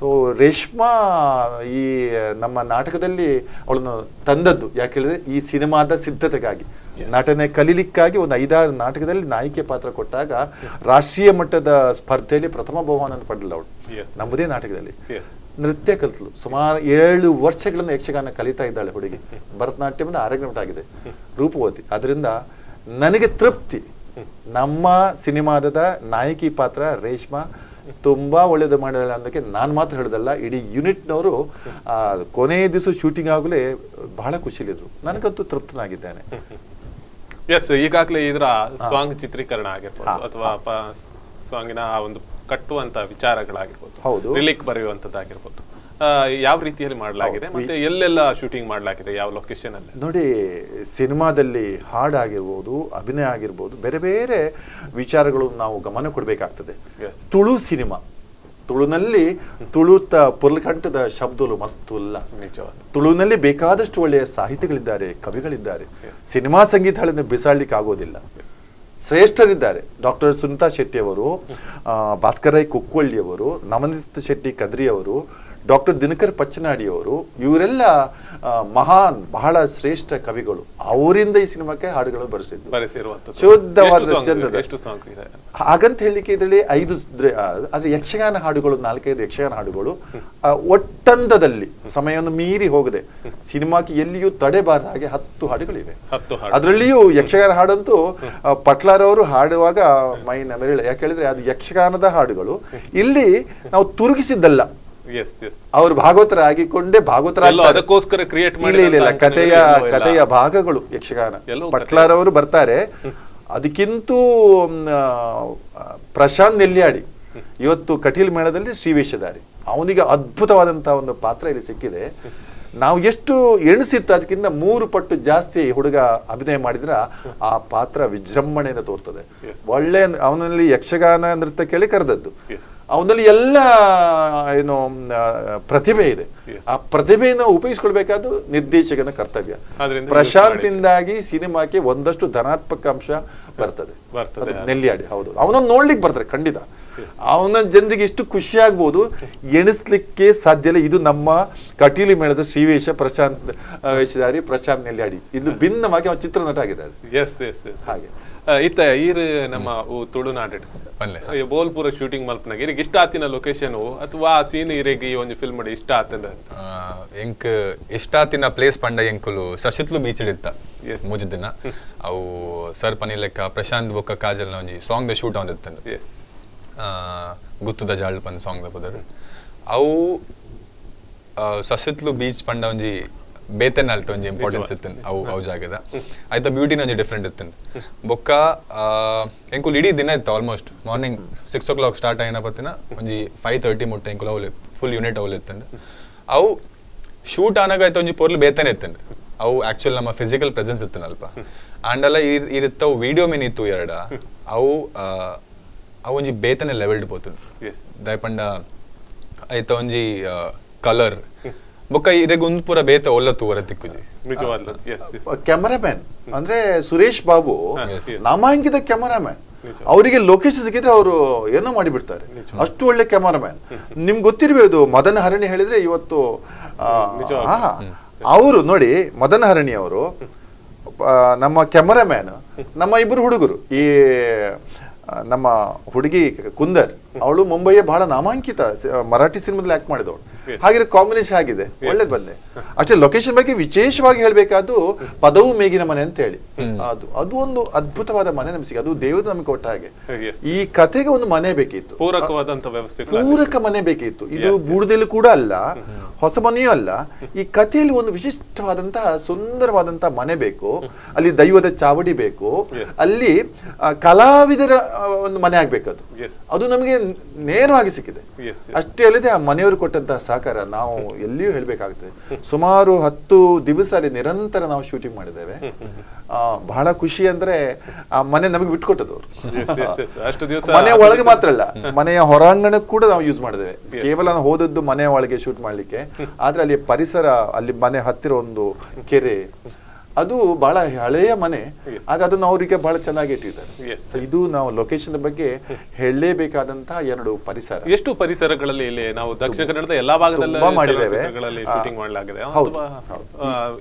ಸೊ ರೇಷ್ಮಾ ಈ ನಮ್ಮ ನಾಟಕದಲ್ಲಿ ಅವಳನ್ನು ತಂದದ್ದು. ಯಾಕೆ ಹೇಳಿದ್ರೆ ಈ ಸಿನಿಮಾದ ಸಿದ್ಧತೆಗಾಗಿ. ನಟನೆ ಕಲೀಲಿಕ್ಕಾಗಿ ಒಂದು ಐದಾರು ನಾಟಕದಲ್ಲಿ ನಾಯಕಿಯ ಪಾತ್ರ ಕೊಟ್ಟಾಗ ರಾಷ್ಟ್ರೀಯ ಮಟ್ಟದ ಸ್ಪರ್ಧೆಯಲ್ಲಿ ಪ್ರಥಮ ಬಹುಮಾನ ಪಡೆದಿಲ್ಲ ಅವಳು. ನಮ್ಮದೇ ನಾಟಕದಲ್ಲಿ. ನೃತ್ಯ ಕಲಿತಳು ಸುಮಾರು ಏಳು ವರ್ಷಗಳಿಂದ ಯಕ್ಷಗಾನ ಕಲಿತಾ ಇದ್ದಾಳೆ ಹುಡುಗಿ. ಭರತನಾಟ್ಯದಿಂದ ಆರೋಗ್ಯ ಆಗಿದೆ. ರೂಪವತಿ ಅದರಿಂದ ನನಗೆ ತೃಪ್ತಿ. ನಮ್ಮ ಸಿನಿಮಾದ ನಾಯಕಿ ಪಾತ್ರ ರೇಷ್ಮಾ ತುಂಬಾ ಒಳ್ಳೇದು ಮಾಡಿದಾಳೆ ಅನ್ನೋದಕ್ಕೆ ನಾನು ಮಾತ್ರ ಹೇಳಿದಲ್ಲ ಇಡೀ ಯೂನಿಟ್ನವರು ಕೊನೆಯ ದಿವಸ ಶೂಟಿಂಗ್ ಆಗಲೇ ಬಹಳ ಖುಷಿಲಿದ್ರು ನನಗಂತೂ ತೃಪ್ತನಾಗಿದ್ದೇನೆ. ಎಸ್ ಈಗಾಗಲೇ ಇದರ ಸಾಂಗ್ ಚಿತ್ರೀಕರಣ ಆಗಿರ್ಬೋದು ಅಥವಾ ಸಾಂಗಿನ ಆ ಒಂದು ಕಟ್ಟುವಂತ ವಿಚಾರಗಳಾಗಿರ್ಬೋದು ಹೌದು. ರಿಲಿಕ್ ಬರೆಯುವಂತದ್ದಾಗಿರ್ಬೋದು ಯಾವ ರೀತಿಯಲ್ಲಿ ಮಾಡಲಾಗಿದೆ ಮತ್ತೆ ಎಲ್ಲೆಲ್ಲ ಶೂಟಿಂಗ್ ಮಾಡಲಾಗಿದೆ ಯಾವ ಲೊಕೇಶನ್ ಅಲ್ಲಿ? ನೋಡಿ ಸಿನಿಮಾದಲ್ಲಿ ಹಾಡಾಗಿರ್ಬೋದು ಅಭಿನಯ ಆಗಿರ್ಬೋದು ಬೇರೆ ಬೇರೆ ವಿಚಾರಗಳು ನಾವು ಗಮನ ಕೊಡಬೇಕಾಗ್ತದೆ. ತುಳು ಸಿನಿಮಾ. ತುಳುನಲ್ಲಿ ತುಳುತ ಪುರ್ಲಕಂಠದ ಶಬ್ದಗಳು ಮಸ್ತುಲ್ಲ ನಿಜವಾದ. ತುಳುನಲ್ಲಿ ಬೇಕಾದಷ್ಟು ಒಳ್ಳೆಯ ಸಾಹಿತಿಗಳಿದ್ದಾರೆ ಕವಿಗಳಿದ್ದಾರೆ. ಸಿನಿಮಾ ಸಂಗೀತಗಳನ್ನು ಬಿಸಾಡ್ಲಿಕ್ಕೆ ಆಗೋದಿಲ್ಲ. ಶ್ರೇಷ್ಠರಿದ್ದಾರೆ. ಡಾಕ್ಟರ್ ಸುನಿತಾ ಶೆಟ್ಟಿ ಅವರು ಆ, ಭಾಸ್ಕರೈ ಕುಕ್ಕೊಳ್ಳಿ ಅವರು ನವನೀತ್ ಶೆಟ್ಟಿ ಕದ್ರಿ ಅವರು ಡಾಕ್ಟರ್ ದಿನಕರ್ ಪಚ್ಚನಾಡಿ ಅವರು ಇವರೆಲ್ಲ ಮಹಾನ್ ಬಹಳ ಶ್ರೇಷ್ಠ ಕವಿಗಳು. ಅವರಿಂದ ಈ ಸಿನಿಮಾಕ್ಕೆ ಹಾಡುಗಳು ಬರೆಸಿದ್ದು. ಬರೆಸಿರುವಂತದ್ದು ಶುದ್ಧವಾದ ಚಂದದ. ಹಾಗಂತ ಹೇಳಲಿಕ್ಕೆ ಇದರಲ್ಲಿ ಐದು ದ್ರ- ಆದ್ರೆ ಯಕ್ಷಗಾನ ಹಾಡುಗಳು ನಾಲ್ಕೈದು ಯಕ್ಷಗಾನ ಹಾಡುಗಳು ಒಟ್ಟಂದದಲ್ಲಿ ಸಮಯವನ್ನು ಮೀರಿ ಹೋಗದೆ ಸಿನಿಮಾಕ್ಕೆ ಎಲ್ಲಿಯೂ ತಡೆಬಾರದ ಹಾಗೆ ಹತ್ತು ಹಾಡುಗಳಿವೆ. ಅದರಲ್ಲಿಯೂ ಯಕ್ಷಗಾನ ಹಾಡಂತೂ ಪಟ್ಲಾರವರು ಹಾಡುವಾಗ ಮೈ ನಮೆರಳು. ಯಾಕೆ ಹೇಳಿದ್ರೆ ಅದು ಯಕ್ಷಗಾನದ ಹಾಡುಗಳು. ಇಲ್ಲಿ ನಾವು ತುರುಗಿಸಿದ್ದಲ್ಲ. ಅವರು ಭಾಗವತರ ಆಗಿಕೊಂಡೇ ಭಾಗವತರ ಅದಕ್ಕೋಸ್ಕರ ಕ್ರಿಯೇಟ್ ಇಲ್ಲ ಕಥೆಯ. ಕಥೆಯ ಭಾಗಗಳು ಯಕ್ಷಗಾನ. ಪಟ್ಲಾರವರು ಬರ್ತಾರೆ. ಅದಕ್ಕಿಂತ ಪ್ರಶಾಂತ್ ನೆಲ್ಯಾಡಿ ಇವತ್ತು ಕಟೀಲ್ ಮೇಳದಲ್ಲಿ ಶ್ರೀವೇಷಧಾರಿ. ಅವನಿಗೆ ಅದ್ಭುತವಾದಂತಹ ಒಂದು ಪಾತ್ರ ಇಲ್ಲಿ ಸಿಕ್ಕಿದೆ. ನಾವು ಎಷ್ಟು ಎಣಿಸಿತ್ತು ಅದಕ್ಕಿಂತ ಮೂರು ಪಟ್ಟು ಜಾಸ್ತಿ ಹುಡುಗ ಅಭಿನಯ ಮಾಡಿದ್ರ ಆ ಪಾತ್ರ ವಿಜೃಂಭಣೆಯಿಂದ ತೋರ್ತದೆ. ಒಳ್ಳೆ ಅವನಲ್ಲಿ ಯಕ್ಷಗಾನ ನೃತ್ಯ ಕೇಳಿ ಕರೆದದ್ದು. ಅವನಲ್ಲಿ ಎಲ್ಲ ಏನು ಪ್ರತಿಭೆ ಇದೆ. ಆ ಪ್ರತಿಭೆಯನ್ನು ಉಪಯೋಗಿಸ್ಕೊಳ್ಬೇಕಾದ್ದು ನಿರ್ದೇಶಕನ ಕರ್ತವ್ಯ. ಪ್ರಶಾಂತಿಂದಾಗಿ ಸಿನಿಮಾಕ್ಕೆ ಒಂದಷ್ಟು ಧನಾತ್ಮಕ ಅಂಶ ಬರ್ತದೆ. ನೆಲ್ಲಿಯಾಡಿ ಹೌದು. ಅವನನ್ನು ನೋಡ್ಲಿಕ್ಕೆ ಬರ್ತಾರೆ ಖಂಡಿತ. ಅವನ ಜನರಿಗೆ ಎಷ್ಟು ಖುಷಿ ಆಗ್ಬೋದು ಎಣಿಸ್ಲಿಕ್ಕೆ ಸಾಧ್ಯ ಇಲ್ಲ. ಇದು ನಮ್ಮ ಕಟೀಲಿ ಮೇಳದ ಶ್ರೀವೇಶ ಪ್ರಶಾಂತ್ ವೇಷಧಾರಿ ಪ್ರಶಾಂತ್ ನೆಲ್ಲಿಯಾಡಿ. ಇದು ಭಿನ್ನವಾಗಿ ಅವನ ಚಿತ್ರನಟ ಆಗಿದ್ದಾರೆ. ಹಾಗೆ. ಇತ್ತ ಈರ್ ನಮ್ಮ ಉ ತುಳುನಾಡು ಪಲ್ಲೆ. ಈ ಬೋಲ್ಪುರ ಶೂಟಿಂಗ್ ಮಲ್ಪನಾಗ ಇರಿಗೆ ಇಷ್ಟ ಆತಿನ ಲೊಕೇಶನ್ ಅಥವಾ ಆ ಸೀನ್ ಇರಿಗೆ ಈ ಒಂದು ಫಿಲ್ಮ್ ಮಾಡಿ ಇಷ್ಟ ಆತಂದ ಎಂಕ್ ಇಷ್ಟಾತಿನ ಪ್ಲೇಸ್ ಪಂಡ ಎಂಕುಲು ಸಶಿತ್ಲು ಬೀಚ್ ಇತ್ತ. ಮುಜ್ ದಿನ. ಅವು ಸರ್ ಪನಿ ಲೆಕ್ಕ ಪ್ರಶಾಂತ್ ಬೊಕ್ಕ ಕಾಜಲ್ ಒಂಜಿ ಸಾಂಗ್ ದ ಶೂಟ್ ಎಸ್ ಗುತ್ತುದ ಜಾಳ್ ಪಂದ್ ಸಾಂಗ್ ದ ಪದರ್ ಅವು ಸಶಿತ್ಲು ಬೀಚ್ ಪಂಡ ಒಂಜಿ ಬೇತೆನ್ ಅಲ್ತ ಒಂಜಿ ಇಂಪಾರ್ಟೆನ್ಸ್ ಇತ್ತು ಅವು ಅವು ಜಾಗದ. ಆಯ್ತಾ ಬ್ಯೂಟಿನ ಒಂಜಿ ಡಿಫ್ರೆಂಟ್ ಇತ್ತು ಬೊಕ್ಕ ಎಂಕುಲ್ ಇಡೀ ದಿನ ಇತ್ತು almost morning six o'clock start ಆಯ್ನ ಪತ್ತಿನ ಒಂಜಿ ಫೈವ್ ತರ್ಟಿ ಮುಟ್ಟ ಎಂಕುಲ್ ಅವ್ಲಿ ಫುಲ್ ಯೂನಿಟ್ ಅವು ಇತ್ತು ಅವು ಶೂಟ್ ಆನಾಗ ಆಯ್ತು ಒಂಜಿ ಪೊರ್ಲು ಬೇತೆನೆ ಇತ್ತು ಅವು ಆಕ್ಚುಲ್ ನಮ್ಮ ಫಿಸಿಕಲ್ ಪ್ರೆಸೆನ್ಸ್ ಇತ್ತು ಅಲ್ಪ. ಆಂಡಲ ಇರುತ್ತವು ವಿಡಿಯೋ ಮೇನ್ ಇತ್ತು ಎರಡ. ಅವು ಅವು ಒಂಜಿ ಬೇತನೆ ಲೆವೆಲ್ಡ್ ಪೋತು ದಯಪಂಡ ಆಯ್ತ ಒಂಜಿ ಕಲರ್ ಬೊಕ್ಕ ಇರೆಗ್ ಪುರ ಪೂರ ಬೇತ ಒಲ್ಲ ತೂವರ ತಿಕ್ಕುಜಿ. ಕ್ಯಾಮರಾಮ್ಯಾನ್ ಅಂದ್ರೆ ಸುರೇಶ್ ಬಾಬು. ನಾಮಾಂಕಿತ ಕ್ಯಾಮರಾಮ್ಯಾನ್ ಅವರಿಗೆ ಲೊಕೇಶನ್ ಸಿಕ್ಕಿದ್ರೆ ಅವರು ಏನೋ ಮಾಡಿಬಿಡ್ತಾರೆ. ಅಷ್ಟು ಒಳ್ಳೆ ಕ್ಯಾಮರಾಮ್ಯಾನ್ ನಿಮ್ಗೆ ಗೊತ್ತಿರ್ಬೋದು ಮದನ ಹರಣಿ ಹೇಳಿದ್ರೆ ಇವತ್ತು. ಅವರು ನೋಡಿ ಮದನ ಹರಣಿ ಅವರು ನಮ್ಮ ಕ್ಯಾಮರಾಮ್ಯಾನ್ ನಮ್ಮ ಇಬ್ಬರು ಹುಡುಗರು ಈ ನಮ್ಮ ಹುಡುಗಿ ಕುಂದರ್ ಅವಳು ಮುಂಬೈಯ ಬಹಳ ನಾಮಾಂಕಿತ ಮರಾಠಿ ಸಿನಿಮಾದಲ್ಲಿ ಆಕ್ಟ್ ಮಾಡಿದವಳು. ಹಾಗೆ ಕಾಂಬಿನೇಷನ್ ಆಗಿದೆ. ಒಳ್ಳೇದು ಬಂದೆ. ಅಷ್ಟೇ ಲೊಕೇಶನ್ ಬಗ್ಗೆ ವಿಶೇಷವಾಗಿ ಹೇಳ್ಬೇಕಾದ್ದು ಪದವು ಮೇಗಿನ ಮನೆ ಅಂತ ಹೇಳಿ. ಅದು ಅದು ಒಂದು ಅದ್ಭುತವಾದ ಮನೆ ನಮ್ಗೆ ಅದು ದೇವರು ನಮಗೆ ಕೊಟ್ಟ ಹಾಗೆ. ಈ ಕಥೆಗೆ ಒಂದು ಮನೆ ಬೇಕಿತ್ತು. ಪೂರಕವಾದಂತ ವ್ಯವಸ್ಥೆ ಪೂರಕ ಮನೆ ಬೇಕಿತ್ತು. ಇದು ಬೂಡದಲ್ಲಿ ಕೂಡ ಅಲ್ಲ ಹೊಸ ಮನೆಯೂ ಅಲ್ಲ. ಈ ಕಥೆಯಲ್ಲಿ ಒಂದು ವಿಶಿಷ್ಟವಾದಂತಹ ಸುಂದರವಾದಂತಹ ಮನೆ ಬೇಕು. ಅಲ್ಲಿ ದೈವದ ಚಾವಡಿ ಬೇಕು. ಅಲ್ಲಿ ಕಲಾವಿದರ ಒಂದು ಮನೆ ಆಗ್ಬೇಕದು. ಅದು ನಮಗೆ ನೇರವಾಗಿ ಸಿಕ್ಕಿದೆ. ಅಷ್ಟೇ ಅಲ್ಲದೆ ಆ ಮನೆಯವರು ಕೊಟ್ಟಂತಹ ಸಹಕಾರ ನಾವು ಎಲ್ಲಿಯೂ ಹೇಳ್ಬೇಕಾಗ್ತದೆ. ಸುಮಾರು ಹತ್ತು ದಿವಸ ಅಲ್ಲಿ ನಿರಂತರ ನಾವು ಶೂಟಿಂಗ್ ಮಾಡಿದ್ದೇವೆ. ಬಹಳ ಖುಷಿ ಅಂದ್ರೆ ಆ ಮನೆ ನಮಗೆ ದಿವಸ ಮನೆ ಒಳಗೆ ಮಾತ್ರ ಅಲ್ಲ ಮನೆಯ ಹೊರಾಂಗಣ ಕೂಡ ನಾವು ಯೂಸ್ ಮಾಡಿದ್ದೇವೆ. ಕೇವಲ ನಾವು ಹೋದದ್ದು ಮನೆಯ ಒಳಗೆ ಶೂಟ್ ಮಾಡ್ಲಿಕ್ಕೆ. ಆದ್ರೆ ಅಲ್ಲಿ ಪರಿಸರ ಅಲ್ಲಿ ಮನೆ ಹತ್ತಿರ ಒಂದು ಕೆರೆ ಅದು ಬಹಳ ಹಳೆಯ ಮನೆ. ಆದ್ರೆ ಅದನ್ನು ಅವರಿಗೆ ಬಹಳ ಚೆನ್ನಾಗಿ ಇಟ್ಟಿದ್ದಾರೆ. ಇದು ನಾವು ಲೊಕೇಶನ್ ಬಗ್ಗೆ ಹೇಳಲೇಬೇಕಾದಂತಹ ಎರಡು ಪರಿಸರ. ಎಷ್ಟು ಪರಿಸರಗಳಲ್ಲಿ ಇಲ್ಲಿ ನಾವು ದಕ್ಷಿಣ ಕನ್ನಡದ ಎಲ್ಲಾ ಭಾಗದಲ್ಲಿ ಶೂಟಿಂಗ್ ಮಾಡಲಾಗಿದೆ.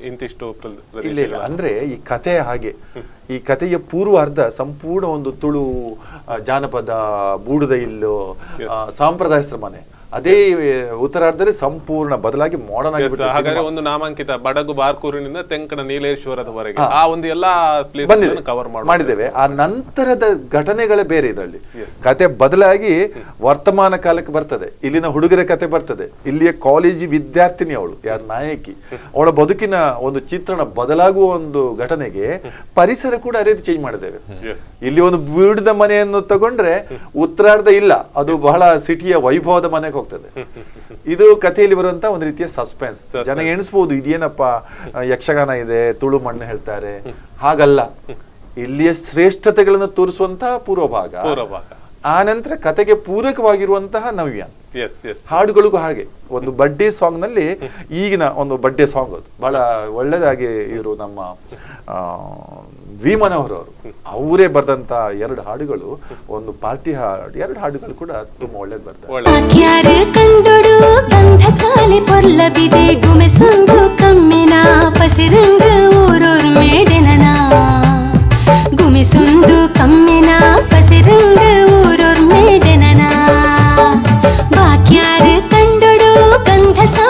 ಇಂತಿಷ್ಟು ಇಲ್ಲ ಇಲ್ಲ. ಅಂದ್ರೆ ಈ ಕಥೆ ಹಾಗೆ. ಈ ಕಥೆಯ ಪೂರ್ವಾರ್ಧ ಸಂಪೂರ್ಣ ಒಂದು ತುಳು ಜಾನಪದ ಬೂಡದ ಇಲ್ಲು Yes. ಸಾಂಪ್ರದಾಯಸ್ಥರ ಮನೆ. ಅದೇ ಉತ್ತರಾರ್ಧದಲ್ಲಿ ಸಂಪೂರ್ಣ ಬದಲಾಗಿ ಮಾಡರ್ನ್ ಆಗಿಬಿಟ್ಟು ಹಾಗಾದ್ರೆ ಒಂದು ನಾಮಾಂಕಿತ ಬಡಗು ಬಾರ್ಕೂರಿನಿಂದ ತೆಂಕಣ ನೀಲೇಶ್ವರದವರೆಗೆ. ಆ ಒಂದು ಎಲ್ಲಾ ಪ್ಲೇಸ್ ಕವರ್ ಮಾಡಿದ್ದೇವೆ. ಆ ನಂತರದ ಘಟನೆಗಳೇ ಬೇರೆ ಇದರಲ್ಲಿ. ಕತೆ ಬದಲಾಗಿ ವರ್ತಮಾನ ಕಾಲಕ್ಕೆ ಬರ್ತದೆ. ಇಲ್ಲಿನ ಹುಡುಗರ ಕತೆ ಬರ್ತದೆ. ಇಲ್ಲಿಯ ಕಾಲೇಜಿ ವಿದ್ಯಾರ್ಥಿನಿ ಅವಳು ಯಾರು ನಾಯಕಿ. ಅವಳ ಬದುಕಿನ ಒಂದು ಚಿತ್ರಣ ಬದಲಾಗುವ ಒಂದು ಘಟನೆಗೆ ಪರಿಸರ ಕೂಡ ಅದೇ ಚೇಂಜ್ ಮಾಡಿದ್ದೇವೆ. ಇಲ್ಲಿ ಒಂದು ಬೀಡದ ಮನೆಯನ್ನು ತಗೊಂಡ್ರೆ ಉತ್ತರಾರ್ಧ ಇಲ್ಲ. ಅದು ಬಹಳ ಸಿಟಿಯ ವೈಭವದ ಮನೆಗೆ ಹೋಗ್ತದೆ. ಇದು ಕಥೆಯಲ್ಲಿ ಬರುವಂತ ಒಂದು ರೀತಿಯ ಸಸ್ಪೆನ್ಸ್. ಜನ ಎಣಿಸ್ಬೋದು ಇದೇನಪ್ಪ ಯಕ್ಷಗಾನ ಇದೆ ತುಳು ಮಣ್ಣು ಹೇಳ್ತಾರೆ. ಹಾಗಲ್ಲ. ಇಲ್ಲಿಯ ಶ್ರೇಷ್ಠತೆಗಳನ್ನು ತೋರಿಸುವಂತಹ ಪೂರ್ವಭಾಗ. ಪೂರ್ವಭಾಗ. ಆ ನಂತರ ಕತೆಗೆ ಪೂರಕವಾಗಿರುವಂತಹ ನವ್ಯ. ಎಸ್ ಎಸ್ ಹಾಡುಗಳಿಗೂ ಹಾಗೆ. ಒಂದು ಬಡ್ಡೆ ಸಾಂಗ್ನಲ್ಲಿ ಈಗಿನ ಒಂದು ಬಡ್ಡೆ ಸಾಂಗ್ ಅದು. ಬಹಳ ಒಳ್ಳೆದಾಗಿ ಇವರು ನಮ್ಮ ವಿ ಮನೋಹರ್ ಅವರು. ಅವರೇ ಬರೆದಂತ ಎರಡು ಹಾಡುಗಳು ಒಂದು ಪಾರ್ಟಿ ಹಾಡು ಎರಡು ಹಾಡುಗಳು ಕೂಡ ತುಂಬಾ ಒಳ್ಳೇದು ಪೊರ್ಲಬಿದೆ ಗುಮೆಸೊಂದು ಕಮ್ಮಿನ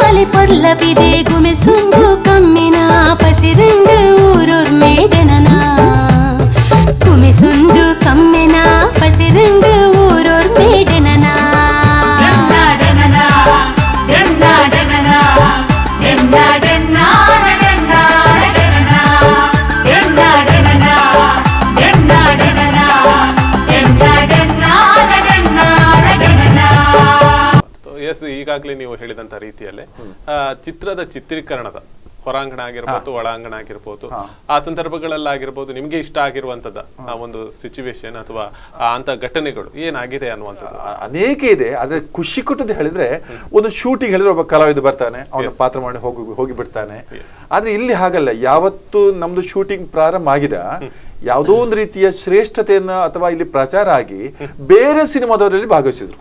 ಗಂಧ ಬಿದೆ ಗುಮೆ ಸುಂಗು ಕಮ್ಮಿನ ಪಸಿರಂಗ ಊರೋರ್ ಗುಮೆ ಸುಂದು ಕಮ್ಮಿನ ಪಸಿರಂಗ ಊರೋರ್ ಮೇಡೆನನ ಎಸ್ ಈಗಾಗಲೇ ನೀವು ಹೇಳಿದಂತ ರೀತಿಯಲ್ಲೇ ಚಿತ್ರದ ಚಿತ್ರೀಕರಣದ ಹೊರಾಂಗಣ ಆಗಿರ್ಬೋದು ಒಳಾಂಗಣ ಆಗಿರ್ಬೋದು. ಆ ಸಂದರ್ಭಗಳಲ್ಲಾಗಿರ್ಬೋದು ನಿಮ್ಗೆ ಇಷ್ಟ ಆಗಿರುವಂತದ ಆ ಒಂದು ಸಿಚುವೇಶನ್ ಅಥವಾ ಅಂತ ಘಟನೆಗಳು ಏನಾಗಿದೆ ಅನ್ನುವಂಥದ್ದು. ಅನೇಕ ಇದೆ ಆದ್ರೆ ಖುಷಿ ಕೊಟ್ಟದ್ದು ಹೇಳಿದ್ರೆ ಒಂದು ಶೂಟಿಂಗ್ ಹೇಳಿದ್ರೆ ಒಬ್ಬ ಕಲಾವಿದ ಬರ್ತಾನೆ ಅವನ ಪಾತ್ರ ಮಾಡಿ ಹೋಗಿ ಹೋಗಿ ಬಿಡ್ತಾನೆ ಆದ್ರೆ ಇಲ್ಲಿ ಹಾಗಲ್ಲ ಯಾವತ್ತು ನಮ್ದು ಶೂಟಿಂಗ್ ಪ್ರಾರಂಭ ಆಗಿದೆ ಯಾವುದೋ ಒಂದು ರೀತಿಯ ಶ್ರೇಷ್ಠತೆಯನ್ನ ಅಥವಾ ಇಲ್ಲಿ ಪ್ರಚಾರ ಆಗಿ ಬೇರೆ ಸಿನಿಮಾದವರಲ್ಲಿ ಭಾಗವಹಿಸಿದ್ರು.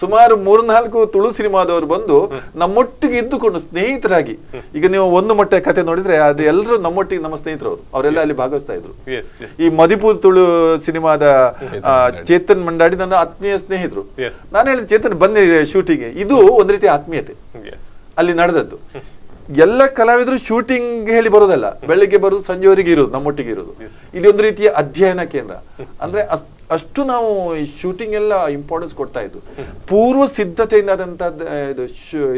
ಸುಮಾರು ಮೂರ್ನಾಲ್ಕು ತುಳು ಸಿನಿಮಾದವರು ಬಂದು ನಮ್ಮೊಟ್ಟಿಗೆ ಇದ್ದುಕೊಂಡು ಸ್ನೇಹಿತರಾಗಿ ಈಗ ನೀವು ಒಂದು ಮಟ್ಟ ಕತೆ ನೋಡಿದ್ರೆ ಅದು ಎಲ್ಲರೂ ನಮ್ಮೊಟ್ಟಿಗೆ ನಮ್ಮ ಸ್ನೇಹಿತರವರು ಅವರು ಅವರೆಲ್ಲ ಅಲ್ಲಿ ಭಾಗವಹಿಸ್ತಾ ಇದ್ರು. ಈ ಮದಿಪುರ್ ತುಳು ಸಿನಿಮಾದ ಚೇತನ್ ಮಂಡಾಡಿ. ನನ್ನ ಆತ್ಮೀಯ ಸ್ನೇಹಿತರು. ನಾನು ಹೇಳಿದ ಚೇತನ್ ಬನ್ನಿ ಶೂಟಿಂಗ್ ಇದು ಒಂದು ರೀತಿ ಆತ್ಮೀಯತೆ. ಅಲ್ಲಿ ನಡೆದದ್ದು. ಎಲ್ಲ ಕಲಾವಿದರು ಶೂಟಿಂಗ್ ಹೇಳಿ ಬರೋದಲ್ಲ. ಬೆಳಗ್ಗೆ ಬರೋದು ಸಂಜೆವರೆಗೆ ಇರೋದು ನಮ್ಮೊಟ್ಟಿಗೆ ಇರೋದು. ಇಲ್ಲಿ ಒಂದು ರೀತಿಯ ಅಧ್ಯಯನ ಕೇಂದ್ರ. ಅಂದ್ರೆ ಅಷ್ಟು ನಾವು ಈ ಶೂಟಿಂಗ್ ಎಲ್ಲ ಇಂಪಾರ್ಟೆನ್ಸ್ ಕೊಡ್ತಾ ಇದ್ದು. ಪೂರ್ವ ಸಿದ್ಧತೆಯಿಂದ ಆದಂತದ್ದು ಇದು